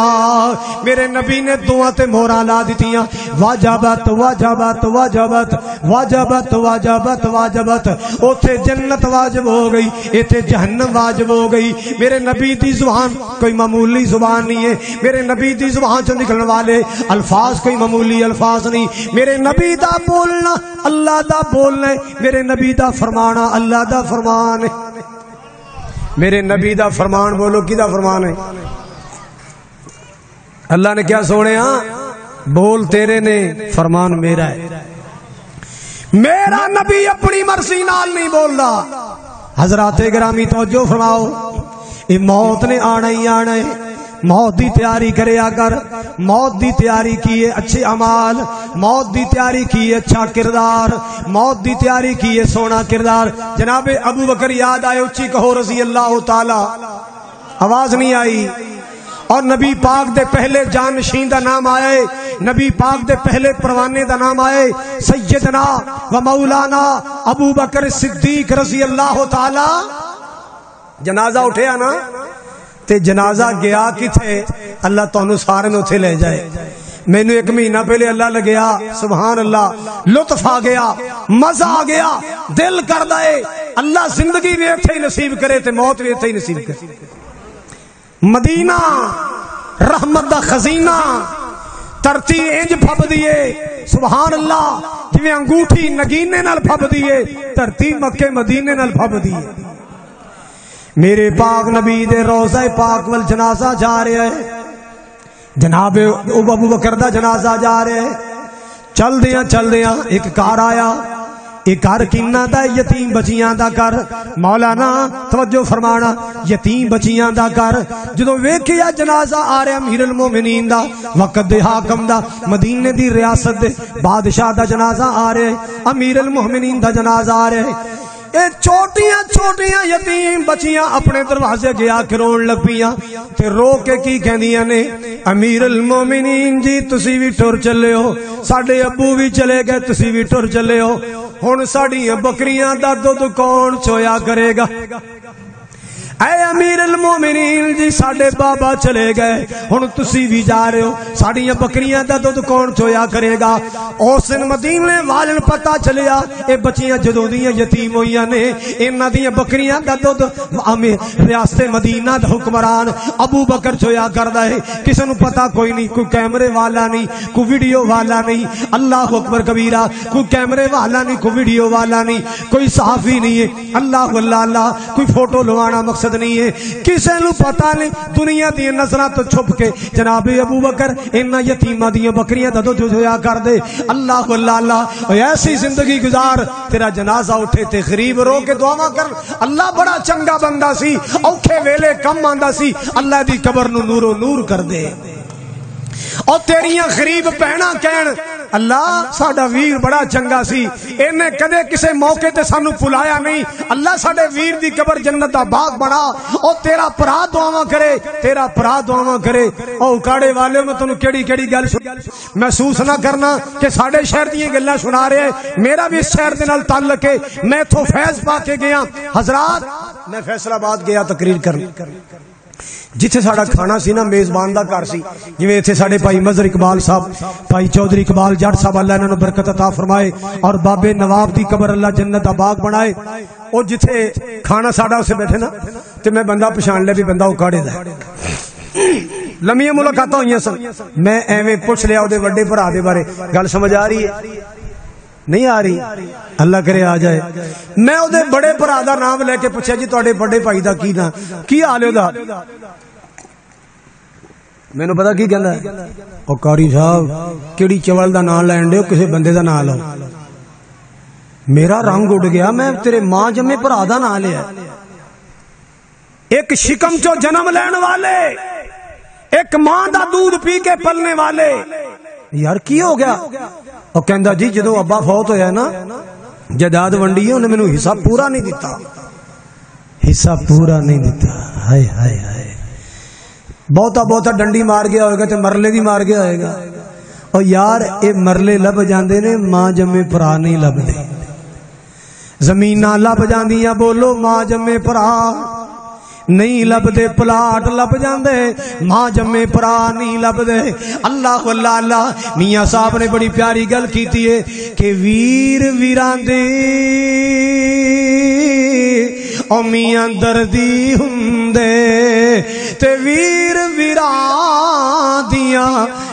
मेरे नबी ने दुआ ते मोहरा ला दितियाँ, वाजबत वाजबत वाजबत वाजबत वाजबत वाजबत। ओथे जन्नत वाजिब हो गई इथे जहन्नम वाजिब हो गई। मेरे नबी दी ज़ुबान कोई मामूली ज़ुबान नहीं है। मेरे नबी दी ज़ुबान चो निकलने वाले अल्फाज कोई मामूली अल्फाज नहीं। मेरे नबी दा बोलना, अल्लाह दा बोलना मेरे नबी का फरमाना अल्लाह दा फरमान है। मेरे नबी का फरमान बोलो कि फरमान है? अल्लाह ने क्या सोने बोल तेरे ने, फरमान मेरा है। मेरा नबी अपनी मर्ज़ी नाल नहीं बोलता हजरात ग्रामी तवज्जो फरमाओ ये मौत ने आना ही आना है। मौत की तैयारी करे कर मौत की तैयारी की है अच्छे अमाल। मौत की तैयारी की है अच्छा किरदार। मौत की तैयारी की है सोना किरदार। जनाबे अबू बकर याद आए उच्ची कहो रज़ी अल्लाह तला। आवाज़ नहीं आई। और नबी पाक दे पहले जान नशीन का नाम आए। नबी पाक दे पहले परवाने का नाम आए। सैयदना व मौलाना अबू बकर सिद्दीक रज़ी अल्लाह तला। जनाजा उठे ना? ते जनाजा गया किथे अल्लाह तुम सारे उ ले जाए मैनू एक महीना पहले अल्लाह लगे सुबहान अल्लाह लुत्फ आ गया मजा आ गया दिल कर दे अल्लाह जिंदगी भी इथे ही नसीब करे ते मौत भी इथे ही नसीब करे मदीना रहमत दा खजीना ਧਰਤੀ ਇੰਜ ਫੱਬਦੀ ਏ ਸੁਭਾਨ ਅੱਲਾ ਜਿਵੇਂ ਅੰਗੂਠੀ ਨਗੀਨੇ ਨਾਲ ਫੱਬਦੀ ਏ ਧਰਤੀ ਮੱਕੇ ਮਦੀਨੇ ਨਾਲ ਫੱਬਦੀ ਏ ਮੇਰੇ ਪਾਕ ਨਬੀ ਦੇ ਰੋਜ਼ਾ ਪਾਕ ਵੱਲ ਜਨਾਜ਼ਾ ਜਾ ਰਿਹਾ ਹੈ ਜਨਾਬ ਅਬੂ ਬਕਰ ਦਾ ਜਨਾਜ਼ਾ ਜਾ ਰਿਹਾ ਹੈ ਚਲਦਿਆਂ ਚਲਦਿਆਂ ਇੱਕ ਕਾਰ ਆਇਆ ਇਹ ਘਰ ਕਿੰਨਾ ਦਾ ਯਤੀਮ ਬੱਚੀਆਂ ਦਾ ਘਰ ਮੌਲਾਨਾ ਤਵੱਜੋ ਫਰਮਾਣਾ ਯਤੀਮ ਬੱਚੀਆਂ ਦਾ ਘਰ ਜਦੋਂ ਵੇਖਿਆ ਜਨਾਜ਼ਾ ਆ ਰਿਹਾ ਅਮੀਰੁਲ ਮੂਮਿਨੀਨ ਦਾ ਵਕਤ ਦੇ ਹਾਕਮ ਦਾ ਮਦੀਨੇ ਦੀ ਰਿਆਸਤ ਦੇ ਬਾਦਸ਼ਾਹ ਦਾ ਜਨਾਜ਼ਾ ਆ ਰਿਹਾ ਹੈ ਅਮੀਰੁਲ ਮੂਮਿਨੀਨ ਦਾ ਜਨਾਜ਼ਾ ਆ ਰਿਹਾ ਹੈ ਇਹ ਛੋਟੀਆਂ ਛੋਟੀਆਂ ਯਤੀਮ ਬੱਚੀਆਂ ਆਪਣੇ ਦਰਵਾਜ਼ੇ ਅੱਗੇ ਆ ਕੇ ਰੋਣ ਲੱਗ ਪਈਆਂ ਤੇ ਰੋ ਕੇ ਕੀ ਕਹਿੰਦੀਆਂ ਨੇ? ਅਮੀਰੁਲ ਮੂਮਿਨੀਨ ਜੀ, ਤੁਸੀਂ ਵੀ ਟੁਰ ਚੱਲਿਓ। ਸਾਡੇ ਅੱਬੂ ਵੀ ਚਲੇ ਗਏ, ਤੁਸੀਂ ਵੀ ਟੁਰ ਚੱਲਿਓ। ਹੁਣ ਸਾਡੀਆਂ ਬੱਕਰੀਆਂ ਦਾ ਦੁੱਧ ਕੌਣ ਚੋਇਆ ਕਰੇਗਾ? ਐ ਅਮੀਰੁਲ ਮੂਮਿਨੀਨ ਜੀ ਸਾਡੇ ਬਾਬਾ ਚਲੇ ਗਏ ਹੁਣ ਤੁਸੀਂ ਵੀ ਜਾ ਰਹੇ ਹੋ ਸਾਡੀਆਂ ਬੱਕਰੀਆਂ ਦਾ ਦੁੱਧ ਕੌਣ ਚੋਇਆ ਕਰੇਗਾ ਉਸ ਦਿਨ ਮਦੀਨੇ ਵਾਲਨ ਪਤਾ ਚੱਲਿਆ ਇਹ ਬੱਚੀਆਂ ਜਦੋਂ ਦੀਆਂ ਯਤੀਮ ਹੋਈਆਂ ਨੇ ਇਹਨਾਂ ਦੀਆਂ ਬੱਕਰੀਆਂ ਦਾ ਦੁੱਧ ਆਮੇ ਰਿਆਸਤੇ ਮਦੀਨਾ ਦਾ ਹੁਕਮਰਾਨ ਅਬੂ ਬਕਰ ਚੋਇਆ ਕਰਦਾ ਹੈ ਕਿਸੇ ਨੂੰ ਪਤਾ ਕੋਈ ਨਹੀਂ ਕੋਈ ਕੈਮਰੇ ਵਾਲਾ ਨਹੀਂ ਕੋਈ ਵੀਡੀਓ ਵਾਲਾ ਨਹੀਂ ਅੱਲਾਹੁ ਅਕਬਰ ਕਬੀਰਾ ਕੋਈ ਕੈਮਰੇ ਵਾਲਾ ਨਹੀਂ ਕੋਈ ਵੀਡੀਓ ਵਾਲਾ ਨਹੀਂ ਕੋਈ ਸਾਫੀ ਨਹੀਂ ਹੈ ਅੱਲਾਹੁ ਅੱਲਾ ਅੱਲਾ ਕੋਈ ਫੋਟੋ ਲਵਾਣਾ ਮਕਸਦ औलाद नहीं है। किसी नु पता नहीं। दुनिया दी नज़र तो छुप के। जनाब अबू बकर इन्ना यतीमा दिया बकरियाँ का दुध जोया कर दे अल्लाह। अल्लाह ऐसी ज़िंदगी गुजार। तेरा जनाजा उठे ते गरीब रो के दुआवा कर। अल्लाह बड़ा चंगा बंदा सी। औखे वेले कम आंदा सी। अल्लाह दी कबर नू नूरो नूर कर दे। और तेरिया गरीब भैन कह अल्लाह, साडा वीर बड़ा चंगा सी। इन्हें कदे किसी मौके से सू बुलाया नहीं। अल्लाह, साडे वीर की कबर जन्नत का बाग बना और तेरा भरा दुआव करे, तेरा भरा दुआव करे। और उकाड़े वाले, मैं तेन केड़ी केड़ी गल महसूस ना करना कि साडे शहर दलां सुना रहे मेरा भी इस शहर के नाल ताल्लुक है। मैं इथों फैस पा के गया। हजरात, मैं फैसलाबाद गया तकरीर कर जिथे साड़ा खाना सी ना, मेजबान का घर सी। जिमें इतने साढ़े भाई मजर इकबाल साहब, भाई चौधरी इकबाल जट साहब अल्लाह इन्होंने बरकत अता फरमाए, और बाबे नवाब की कबर अल्लाह जन्नत का बाग बनाए। और जिथे खाना साड़ा उसे बैठे ना तो मैं बंदा पछाण लिया भी बंदा उकाड़े का लमिया मुलाकात हुई सन। मैं एवं पुछ लिया वो वे भरा के बारे। गल समझ आ रही है? नहीं आ रही? अल्लाह करे आ जाए। मैं बड़े भरा का नाम लेके पूछा जी थोड़े बड़े भाई का की ना की हाल ਮੈਨੂੰ ਪਤਾ ਕੀ ਕਹਿੰਦਾ? ਉਹ ਕਾਰੀ ਸਾਹਿਬ, ਕਿਹੜੀ ਚਵਲ ਦਾ ਨਾਮ ਲੈਣ ਦਿਓ ਕਿਸੇ ਬੰਦੇ ਦਾ ਨਾਮ ਲਓ। ਮੇਰਾ ਰੰਗ ਉੱਡ ਗਿਆ, ਮੈਂ ਤੇਰੇ ਮਾਂ ਜੰਮੇ ਭਰਾ ਦਾ ਨਾਮ ਲਿਆ। ਇੱਕ ਸ਼ਿਕਮ ਚੋਂ ਜਨਮ ਲੈਣ ਵਾਲੇ, ਇੱਕ ਮਾਂ ਦਾ ਦੁੱਧ ਪੀ ਕੇ ਪਲਣੇ ਵਾਲੇ। ਯਾਰ, ਕੀ ਹੋ ਗਿਆ? ਉਹ ਕਹਿੰਦਾ, ਜੀ, ਜਦੋਂ ਅੱਬਾ ਫੌਤ ਹੋਇਆ ਨਾ, ਜਦਾਦ ਵੰਡੀ ਉਹਨੇ ਮੈਨੂੰ ਹਿੱਸਾ ਪੂਰਾ ਨਹੀਂ ਦਿੱਤਾ। ਹਿੱਸਾ ਪੂਰਾ ਨਹੀਂ ਦਿੱਤਾ। ਹਾਏ ਹਾਏ ਹਾਏ। ਬਹੁਤਾ ਬਹੁਤਾ ਡੰਡੀ ਮਾਰ ਗਿਆ ਹੋਵੇਗਾ ਤੇ ਮਰਲੇ ਦੀ ਮਾਰ ਗਿਆ ਹੋਵੇਗਾ ਉਹ ਯਾਰ ਇਹ ਮਰਲੇ ਲੱਭ ਜਾਂਦੇ ਨੇ ਮਾਂ ਜੰਮੇ ਭਰਾ ਨਹੀਂ ਲੱਭਦੇ ਜ਼ਮੀਨਾਂ ਲੱਭ ਜਾਂਦੀਆਂ ਬੋਲੋ ਮਾਂ ਜੰਮੇ ਭਰਾ नहीं लभदे, पलाट लभ जाते माँ जमे भरा नहीं लभदे। अल्लाह अल्लाह अल्लाह। मियाँ साहब ने बड़ी प्यारी गल की है कि वीर वीरांदे ओ मियाँ दर्दी हुंदे ते वीर वीरा दिया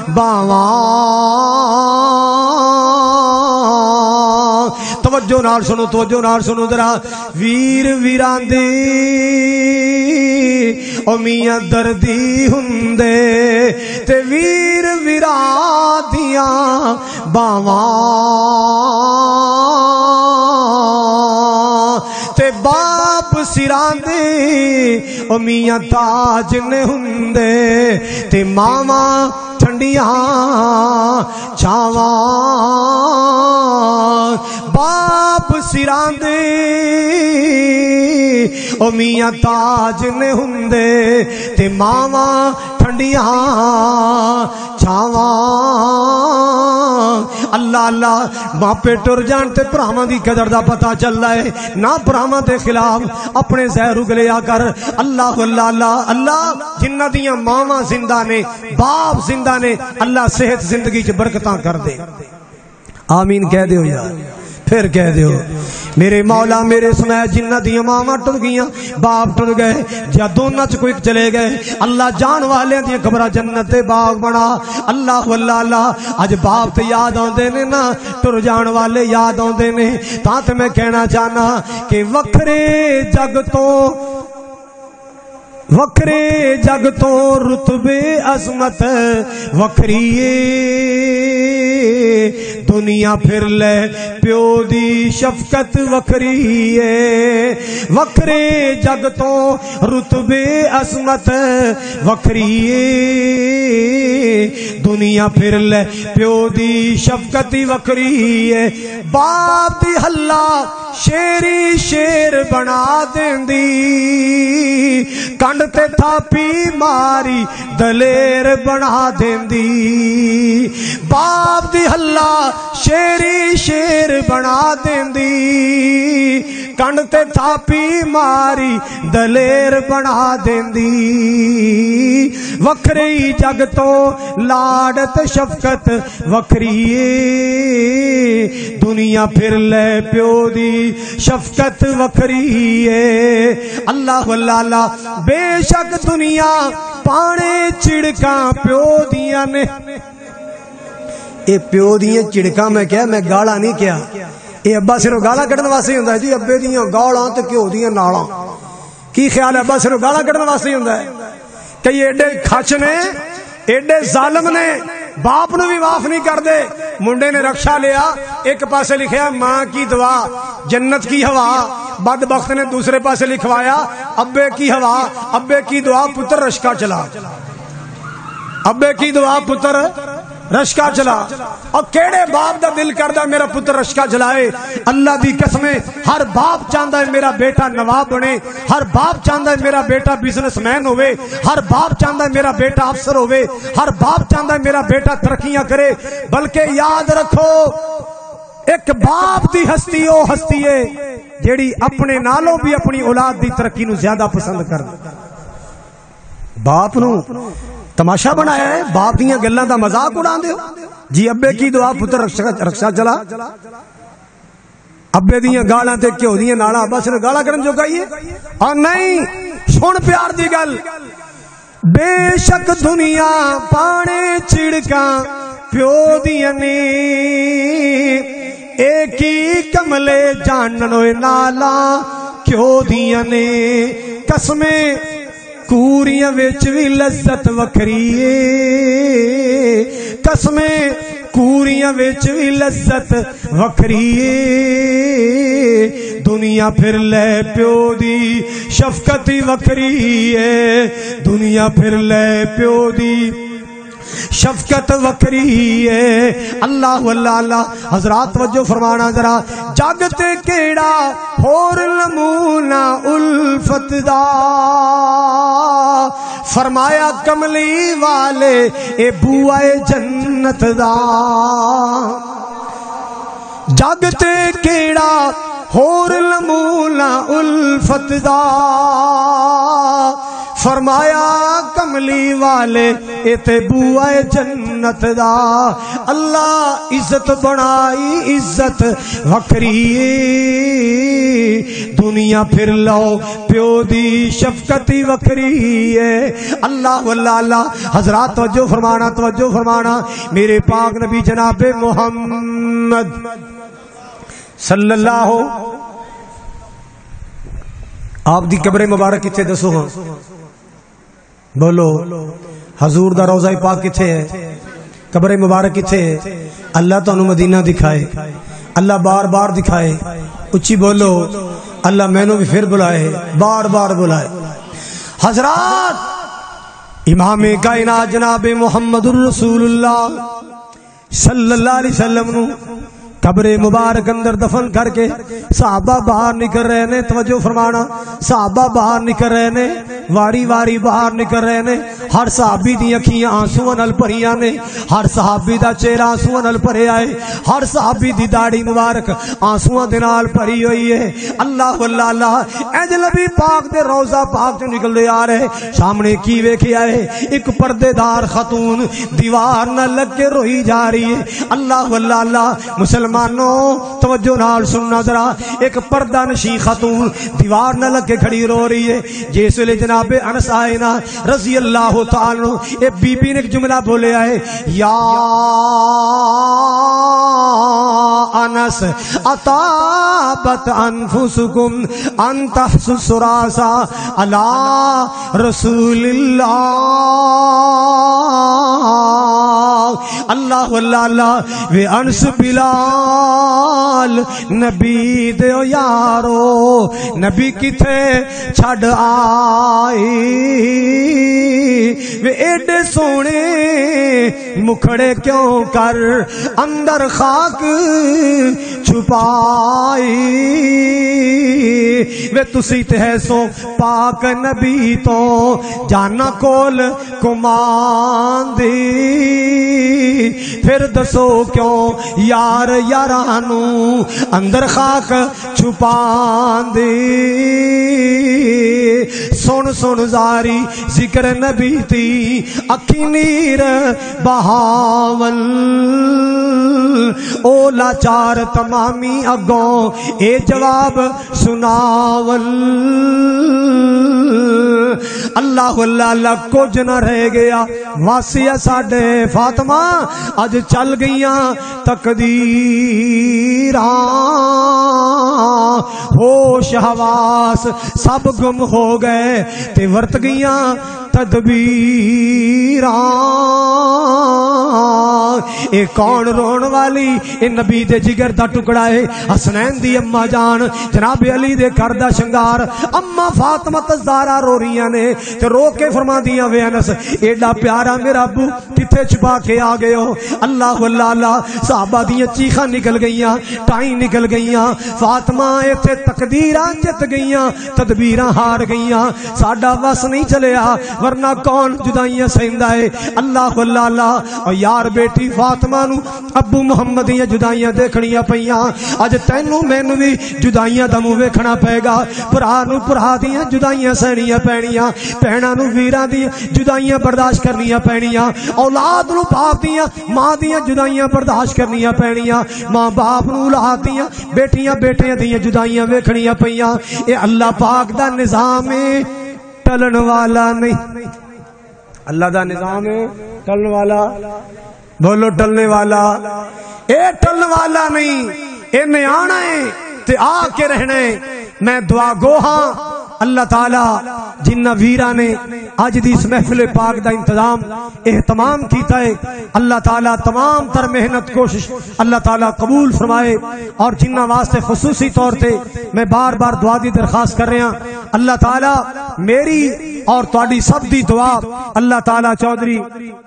बावां। तवज्जो नाल सुनो, तवज्जो नाल सुनो जरा। वीर वीरांदी, ओ मियाँ दर्दी हुंदे, ते वीर विरा दियाँ बाप सिरां दे ओ मियाँ ताज ने हुंदे, ते मावा ठंडियाँ छावा। बाप सिरां ओ मियाँ ताज ने हुंदे, ते मावा ठंडियाँ छावा। अल्लाह अल्लाह मापे टुर जान ते भरावां दी कदर का पता चलदा है ना भरावां गुनाह के खिलाफ अपने जहर उगलिया कर। अल्लाह अल्लाह अल्लाह दिया मावा ज़िंदा ने, बाप ज़िंदा ने, अल्लाह सेहत, ज़िंदगी च बरकत कर दे। आमीन कह दो यार। फिर कह दो मेरे मौला, मेरे सुनाए जिन्हों दिया मावा टुर गई बाप टुर गए या दोनों च कोई चले गए, अल्लाह जान वाले दबर जन्नत बाग बना अल्लाह अल्लाह अल्लाह अज बाप तो याद आते ने ना टुर जान वाले याद आते ने तो मैं कहना चाहना कि वखरे जग तो वखरे जग तो रुतबे अजमत, वखरी दुनिया फिर ले, प्यो दी शफकत वखरी वखरे जग तो रुतबे असमत वखरी दुनिया फिर ले, प्यो दी शफकत वखरी है बाप दी हल्ला शेरी शेर बना देंदी कंड ते थापी मारी, दलेर बना देंदी। बाप दी हल्ला, शेरी शेर बना देंदी। कंड ते थापी मारी, दलेर बना देंदी। वखरे जग तो लाड़त शफकत वखरी दुनिया फिर ले प्यो दी शफकत वखरी अल्लाह अल्लाह बेशक दुनिया पाने चिड़का प्यो दिया ने ये प्यो दिया चिड़का मैं क्या मैं गाला नहीं क्या। ये अब्बा सिर्फ़ गाला कड़न वास्ते होंगे जी अबे दिया गाला तो घ्यो दिया नाला। की ख्याल है अब्बा सिर्फ़ गाला कड़न वास्ते होंगे कई एडे खच ने एडे जालम ने, बाप नु माफ़ नहीं करते मुंडे ने रक्षा लिया एक पासे लिखा माँ की दवा, जन्नत की हवा। बद बदबख्त ने दूसरे पासे लिखवाया अबे की हवा अबे की दुआ पुत्र रश्का चला। अबे की दुआ पुत्र रशका चला। और केड़े बाप का दिल करता मेरा पुत्र रशका चलाए अल्लाह की कसमें, हर बाप चाहता है मेरा बेटा नवाब बने। हर बाप चाहता है मेरा बेटा बिजनेसमैन होवे। हर बाप चाहता है मेरा बेटा अफसर होवे। हर बाप चाहता है मेरा बेटा तरक्या करे। बल्कि याद रखो एक बाप दी हस्ती, ओ हस्ती है जेड़ी अपने नालों भी अपनी औलाद दी तरक्की ज़्यादा पसंद कर बाप नु बनाया है, बाप दियाँ गल्लां दा मज़ाक उड़ांदे हो। जी, अब्बे की दुआ पुत्र रक्षा चला अब्बे दियाँ गालां ते घ्यो दियाँ नालां सिर्फ़ गाला करन जोगा ही और नहीं, सुन प्यार दी गल। बेशक दुनिया पाने छिड़का प्यो दियाँ एक ही कमले जानन नाला, क्यों दिया ने? कसमे कूरिया बिच भी लज्जत वखरी है। कसमे कूरिया बिच भी लज्जत वखरी है। दुनिया फिर ले प्यो दी शफकत ही वखरी है। दुनिया फिर ले प्यो दी शफकत वखरी है। अल्लाह अल्लाह। हजरात वजो फरमाना जरा जग ते केड़ा होर नमूना उल्फत दा? फरमाया कमली वाले, ए बुआए जन्नत दा। जग ते केड़ा होर नमूना उल्फत दा? फरमाया, कमली वाले इते बुआए जन्नत दा। अल्लाह इज़्ज़त बनाई, इज़्ज़त वखरी दुनिया फिर लो प्यो दी शफकती है अल्लाह अल्लाह अल्लाह, हजरात तवज्जो फरमाना तवज्जो फरमाना, मेरे पाक नबी जनाबे मोहम्मद सल्लल्लाहु आप दी कब्र मुबारक किथे दसो हाँ। बोलो, हजूर दा रोजा पाक किथे है? कब्र मुबारक किथे है? अल्लाह तो मदीना दिखाए, अल्लाह बार बार दिखाए, उच्ची बोलो, अल्लाह मैनू भी फिर बुलाए, बार बार बुलाए। हजरात, इमाम जनाब रसूलुल्लाह सल्लल्लाहु अलैहि वसल्लम कबरे मुबारक अंदर दफन करके साहबा बाहर निकल रहे ने तवजो फरमाना। साहबा बाहर निकल रहे ने, वारी वारी बाहर निकल रहे ने। हर साहबी दी अखियाँ आँसू नल भरिया ने। हर साहबी दा चेहरा आँसू नल भरे आए। हर साहबी दी दाढ़ी मुबारक आंसुआ दे नाल भरी हुई है। अल्लाह अल्लाह अल्लाह इंज नबी पाक दे रोजा पाक चो निकलदे आ रहे। सामने की वेखिया है एक पर्देदार खतून दीवार न लग के रोई जा रही है। अल्लाह अल्लाह अल्लाह मुसलमान मुसलमानों तवजो न सुनना जरा। एक पर्दा नशी खातून दीवार न लगे खड़ी रो रही है। जिस वे जनाबे अनस आए ना रज़ी अल्लाह तु ये बीबी ने एक जुमला बोले आए, या अनस, अताबत अनफुसुकुम अनतहसुरासा अला रसूल्ला अल्लाह अल्लाह वे अनस बिलाल, नबी दे यारो, नबी किथे छड़ आई? वे एडे सोने मुखड़े क्यों कर अंदर खाक छुपाई? वे तुसी ते सो पाक नबी तो जाना कोल कुमांदी। फिर दसो क्यों? यार यारानू अंदर खाक छुपांदी। सुन सुन जारी ज़िक्र नबी ती, अखी नीर बहावल। ओ लाचार तमामी अगों ए जवाब सुनावल। अल्लाह अल्लाह अल्लाह, कुछ न रह गया। वासिया साडे फातिमा अज चल गई तकदीर। होश हवास सब गुम हो गए ते वरत गई तदबीर। ए कौन रोन वाली? ए नबी दे जिगर दा टुकड़ा है। हसनैन दी अम्मा जान। जनाब अली दे घर दा शंगार। अम्मा फातिमा तजारा रो रही ने। ते रो के फरमा दिया वे अनस एडा प्यारा मेरा अबू किथे छुपा के आ गए हो। अल्लाह अल्लाह अल्लाह। साहबा दियाँ चीखा निकल गईयां टाई निकल गईयां। फातिमा इथे तकदीरां जित गईयां, तदबीरां हार गईयां। साडा बस नहीं चलिया वरना कौन जुदाइयाँ सहंदा है? अल्लाह अल्लाह अल्लाह। और यार बेटी फातिमा नु अबू मुहम्मद दियाँ जुदाइयाँ देखणियाँ पईयां अज तैनू मैनू भी जुदाइयाँ दा मुँह वेखना पेगा भरा भरा दियाँ जुदाइयाँ सहणियाँ पैणियाँ भैणां नु जुदाइयाँ बर्दाश्त करनियाँ पैणियाँ औलाद नु बाप दियाँ माँ दियाँ जुदाइयाँ बर्दाश्त करनियाँ पैणियाँ माँ बाप नु औलाद बेटियाँ बेटियाँ दियाँ जुदाइयाँ वेखणियाँ पईयां ए अल्लाह पाक दा निज़ाम है टलन वाला नहीं अल्लाह का निज़ाम है टलन वाला बोलो टलने वाला। ए, टलने वाला नहीं। इन्हें आना है आके रहना है। मैं दुआ गोहा। अल्लाह ताला जिन्ना वीरा ने अज की इस महफिल पाक का इंतज़ाम, एहतमाम किया है। अल्लाह ताला तमाम तर मेहनत कोशिश अल्लाह ताला कबूल फरमाए। और जिन्ना वास्ते खसूसी तौर पर मैं बार बार दुआ की दरखास्त कर रहा अल्लाह ताला मेरी और थोड़ी सब की दुआ, अल्लाह ताला चौधरी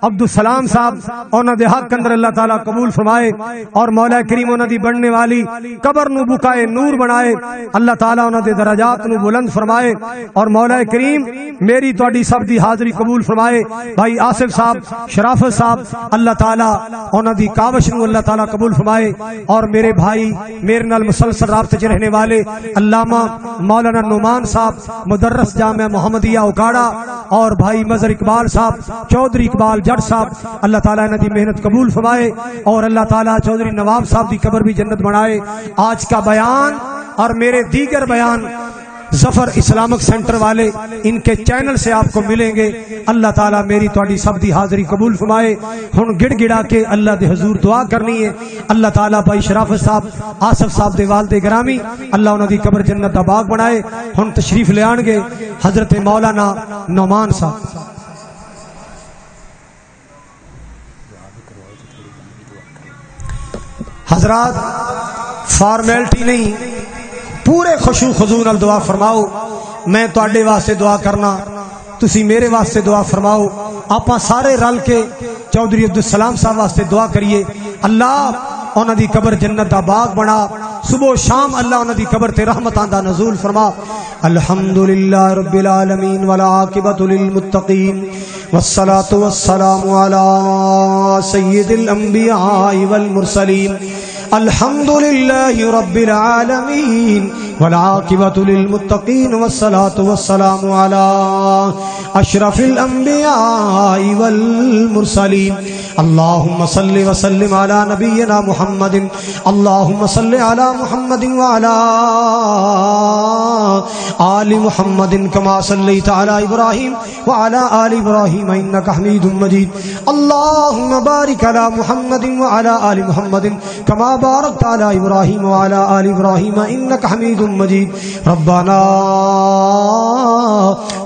अब्दुल सलाम साहब उन्होंने हक अंदर अल्लाह ताला कबूल फरमाए। और मौला करीम उन्होंने बनने वाली कबर नुकाए नूर बनाए। अल्लाह ताला उन्होंने दराजात बुलंद फरमाए। फरमाए और मौला करीम, मेरी थोड़ी सब की हाजरी कबूल फरमाए। भाई आसिफ साहब, शराफत साहब, अल्लाह तला उन्होंने कावश न अल्लाह तला कबूल फरमाए। और मेरे भाई, मेरे नाल मुसलसल रबत च रहने वाले अलामा मौलाना नुमान साहब, मुदर्रस जाम मोहम्मदिया उकाड़ा और भाई मजर इकबाल साहब, चौधरी इकबाल जट साहब, अल्लाह तला इन्हों की मेहनत कबूल फरमाए। और अल्लाह तला चौधरी नवाब साहब की कबर भी जन्नत बनाए। आज का बयान और मेरे दीगर बयान ज़फ़र इस्लामिक सेंटर वाले इनके चैनल से आपको मिलेंगे। अल्लाह ताला मेरी थोड़ी सब दी हाजिरी कबूल फरमाए। हुन गिड़ गिड़ा के अल्लाह दे हजूर दुआ करनी है। अल्लाह ताला भाई शराफत साहब, आसफ साहब दे वालदे ग्रामी, अल्लाह उन्हां दी कब्र जन्नत दा बाग बनाए। हुन तशरीफ़ ले आणगे हज़रत मौलाना नौमान साहब। हजरात फॉर्मेलिटी नहीं पूरे खुशू खजू नाल दुआ फरमाओ मैं ਤੁਹਾਡੇ ਵਾਸਤੇ ਦੁਆ ਕਰਨਾ ਤੁਸੀਂ ਮੇਰੇ ਵਾਸਤੇ ਦੁਆ ਫਰਮਾਓ ਆਪਾਂ ਸਾਰੇ ਰਲ ਕੇ ਚੌਧਰੀ ਅਬਦੁਲ ਸਲਾਮ ਸਾਹਿਬ ਵਾਸਤੇ ਦੁਆ ਕਰੀਏ ਅੱਲਾਹ ਉਹਨਾਂ ਦੀ ਕਬਰ ਜੰਨਤ ਦਾ ਬਾਗ ਬਣਾ सुबह शाम अल्लाह उन्होंने कबर ते रहमतां दा नजूल फरमा अल्हम्दुलिल्लाह रब्बिल आलमीन वल आकिबतु लिल मुत्तकीन वस्सलातु वस्सलामु अला सय्यिदिल अंबिया वल मुरसलीन वल वस्सलामु अला वल मुरसलीन अल्लाहुम्म सल्लि अला नबियना मुहम्मदिन आल मोहम्मद कमा सल्ली इब्राहिम वाला आल इब्राहिम हमीद मजीद। अल्लाह बारिक अला मोहम्मद वाला आल मोहम्मद कमा बारक ताला इब्राहिम वाला आल इब्राहिम, इन्नक हमीद मजीद। रब्बाना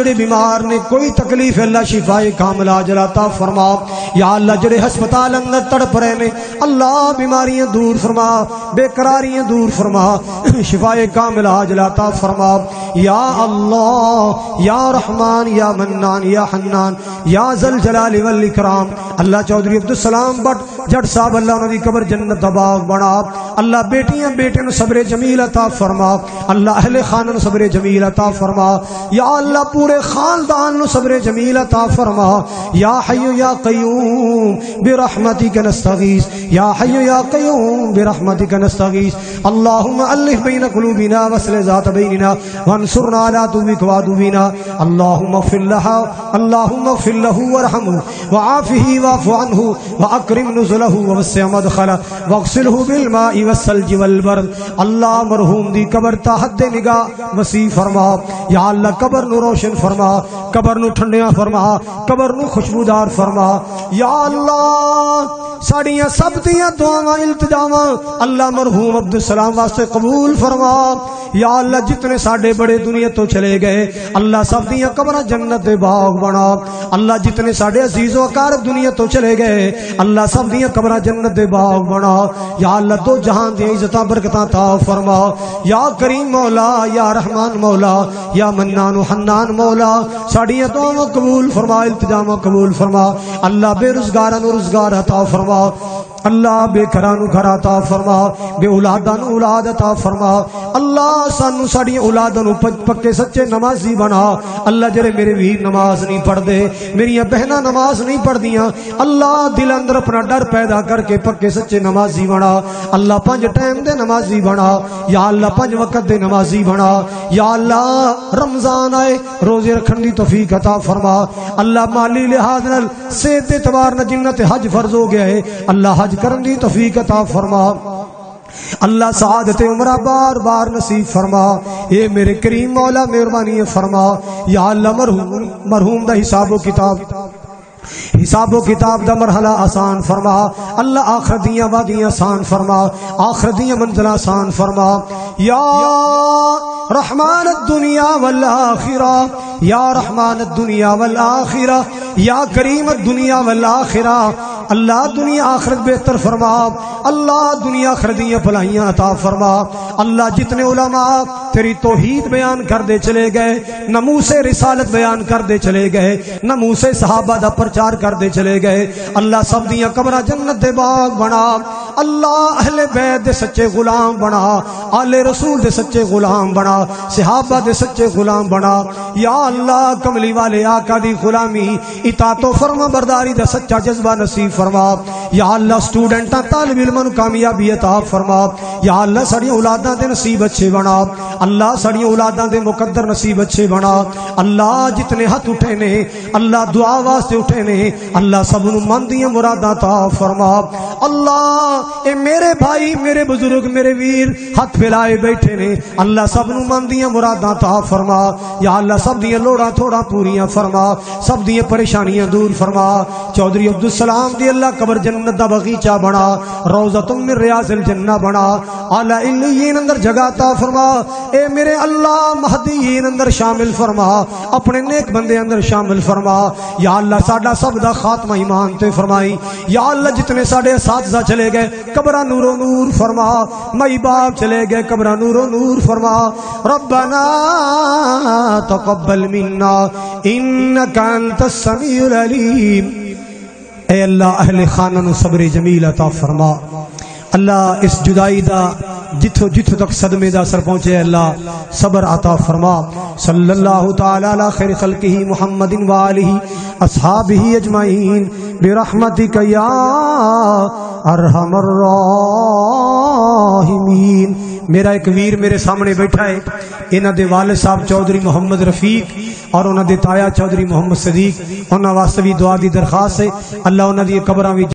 जड़े बीमार ने कोई तकलीफ़ अल्लाह शिफाए ਕਾਮਲਾ ਜਲਾਤਾ फरमा। या अल्लाह, जड़े हस्पताल अंदर तड़प रहे ने अल्लाह बीमारियाँ दूर फरमा, बेकरारियाँ दूर फरमा। शिफाए कामिला जलाता फरमा। या अल्लाह, या रहमान, या मन्नान, या हन्नान, या जल जलाल वल इकराम। अल्लाह चौधरी अब्दुल सलाम, बट जट साहब अल्लाह उन्होंने कबर जन्नत बाग बना। अल्लाह बेटियाँ बेटे सबरे जमील अता फरमा। अल्लाह अहले खान सबरे जमील अता फरमा। या अल्लाह पूरे खानदान सबरे जमील अता फरमा। या हयो या कयूम बेरहमती के या हयो या कयूम बेरहमती के नस्तगीस अल्लाह बीन कलूबीना वसल ज़ात बीना वनसुरना अला तुबिक वा दुबीना अल्लाहुम्मा फिल्लहा अल्लाहुम्मा फिल्लहु वरहमहु। व आफिही वाफ अनहु। व अकरिम नुज़ुल अल्लाह मरहूम दी कबर ताहत निगा वसी फरमा या अल्लाह कबर नु रोशन फरमा कबर नु ठंडिया फरमा कबर नु खुशबूदार फरमा या अल्लाह साड़िया सब दिया दुआव इल्तजाव अल्लाह मरहूम अब्दुल सलाम वास्ते कबूल फरमा या अल्लाह जितने साडे बड़े दुनिया तो चले गए अल्लाह सब दिया कबर जन्नत बाग बना अल्लाह जितने साडे अजीजो कार दुनिया तो चले गए अल्लाह सब दिया कमरा जन्नत बाग बना या अल्लाह तो जहाँ जहान दी इज्जतां, बरकतां फरमा। या करीम मौला, या रहमान मौला, या मन्नान हन्नान मौला, साडियाँ दुआवां तो कबूल फरमा, इल्तजाम कबूल फरमा। अल्लाह बेरोजगारां नु रोज़गार अता फरमा। अल्लाह बेघर घरा ता फरमा, बे औलादा औलाद ता फरमा। अल्लाह सानू साड़ी औलादा पक्के सच्चे नमाजी बना। अल्लाह जरे मेरे वीर नमाज़ नहीं पढ़ते मेरिया बहन नमाज़ नहीं पढ़दिया। अल्लाह दिल अंदर अपना डर पैदा करके पक्के सच्चे नमाजी बना। अल्लाह पंज टाइम दे नमाजी बना। या अल्लाह पंज वक्त दे नमाजी बना। या अल्लाह रमज़ान आए, रोज़े रखने की तोफीक अता फरमा। अल्लाह माली लिहाज सेहत एतबार न जिन्नत हज फ़र्ज़ हो गया है। अल्लाह हज हज करने की तफीक अता फरमा। अल्लाह सहादत उमरा बार बार नसीब फरमा। ये मेरे करीम मौला मेहरबानी फरमा। या अल्लाह मरहूम मरहूम दा हिसाबो किताब। हिसाबो किताब का मरहला आसान फरमा। अल्लाह आखर दिया वादिया आसान फरमा। आखर दिया मंजिला आसान फरमा। या रहमान दुनिया वल आखिरा। या रहमान दुनिया वल आखिरा। या करीम दुनिया वल आखिरा। अल्लाह दुनिया आखरत बेहतर फरमा। अल्लाह दुनिया आखर दियाँ भलाइया अता फरमा। अल्लाह जितने उलमा तेरी तोहीद बयान करते चले गए नमू से रिसालत बयान करते चले गए नमू से सहाबा का प्रचार करते चले गए। अल्लाह सब दिया कमरा जन्नत दे बाग बना। अल्लाह अहले बैद दे सच्चे गुलाम बना। आले रसूल दे सच्चे गुलाम बना। सिहाबा दे सच्चे गुलाम बना। या अल्लाह कमली वाले आका दी गुलामी इता तो फर्मा बरदारी का सच्चा जज्बा नसीब फरमा। या अल्लाह स्टूडेंटा तालब इलम कामयाबी अता फरमा। या अल्लाह साड़िया औलादा के नसीब अच्छे बना। अल्लाह साड़िया औलादा के मुकदर नसीब अच्छे बना। अल्लाह जितने हथ उठे ने, अल्लाह दुआ वास्ते उठे ने, अल्लाह सब मन दिया मुरादा ता फरमा। अल्लाह, ए मेरे भाई, मेरे बुज़ुर्ग, मेरे वीर, हथ फैलाए बैठे ने, अल्लाह सब मन दिया मुरादा ता फरमा। या अल्लाह सब दिया लोड़ा थोड़ा पूरिया फरमा। सब दिया परेशानियाँ दूर फरमा। चौधरी अब्दुल सलाम दी अल्लाह कबर जन्नत का बगीचा बना रोजा तुम मेरे रियासिल जन्ना बना। आला इलीन अंदर जगाता फरमा, ए मेरे अल्लाह महदीन अंदर शामिल फरमा, अपने नेक बंदे अंदर शामिल फरमा। या अल्लाह साडा सब दा खात्मा ईमान ते फरमाई। या अल्लाह जितने साडे साथजा चले गए, कबरा नूरो नूर फरमा। मई बाप चले गए, कबरा नूरो नूर फरमा। रब्बना तकब्बल मिन्ना, इन्नका अंतस समीउल अलीम। ए अल्लाह, अहले खाना सब्र जमील अता फरमा। अल्लाह, इस जुदाई दा जिथो जिथो तक सदमे दा असर पहुँचे, अल्लाह, सबर अता फरमा। सल्लल्लाहु तआला खैर खल्किही मुहम्मदिन व आलिही अस्हाबिही अजमाइन बिरहमतिक या अरहमर राहिमीन। मेरा एक वीर मेरे सामने बैठा है। इन्हों के वाल साहब चौधरी मोहम्मद रफीक और उन्होंने ताया चौधरी मोहम्मद सदीक। उन्होंने वास्तव भी दुआ की दरखास्त है। अल्लाह उन्होंने कबर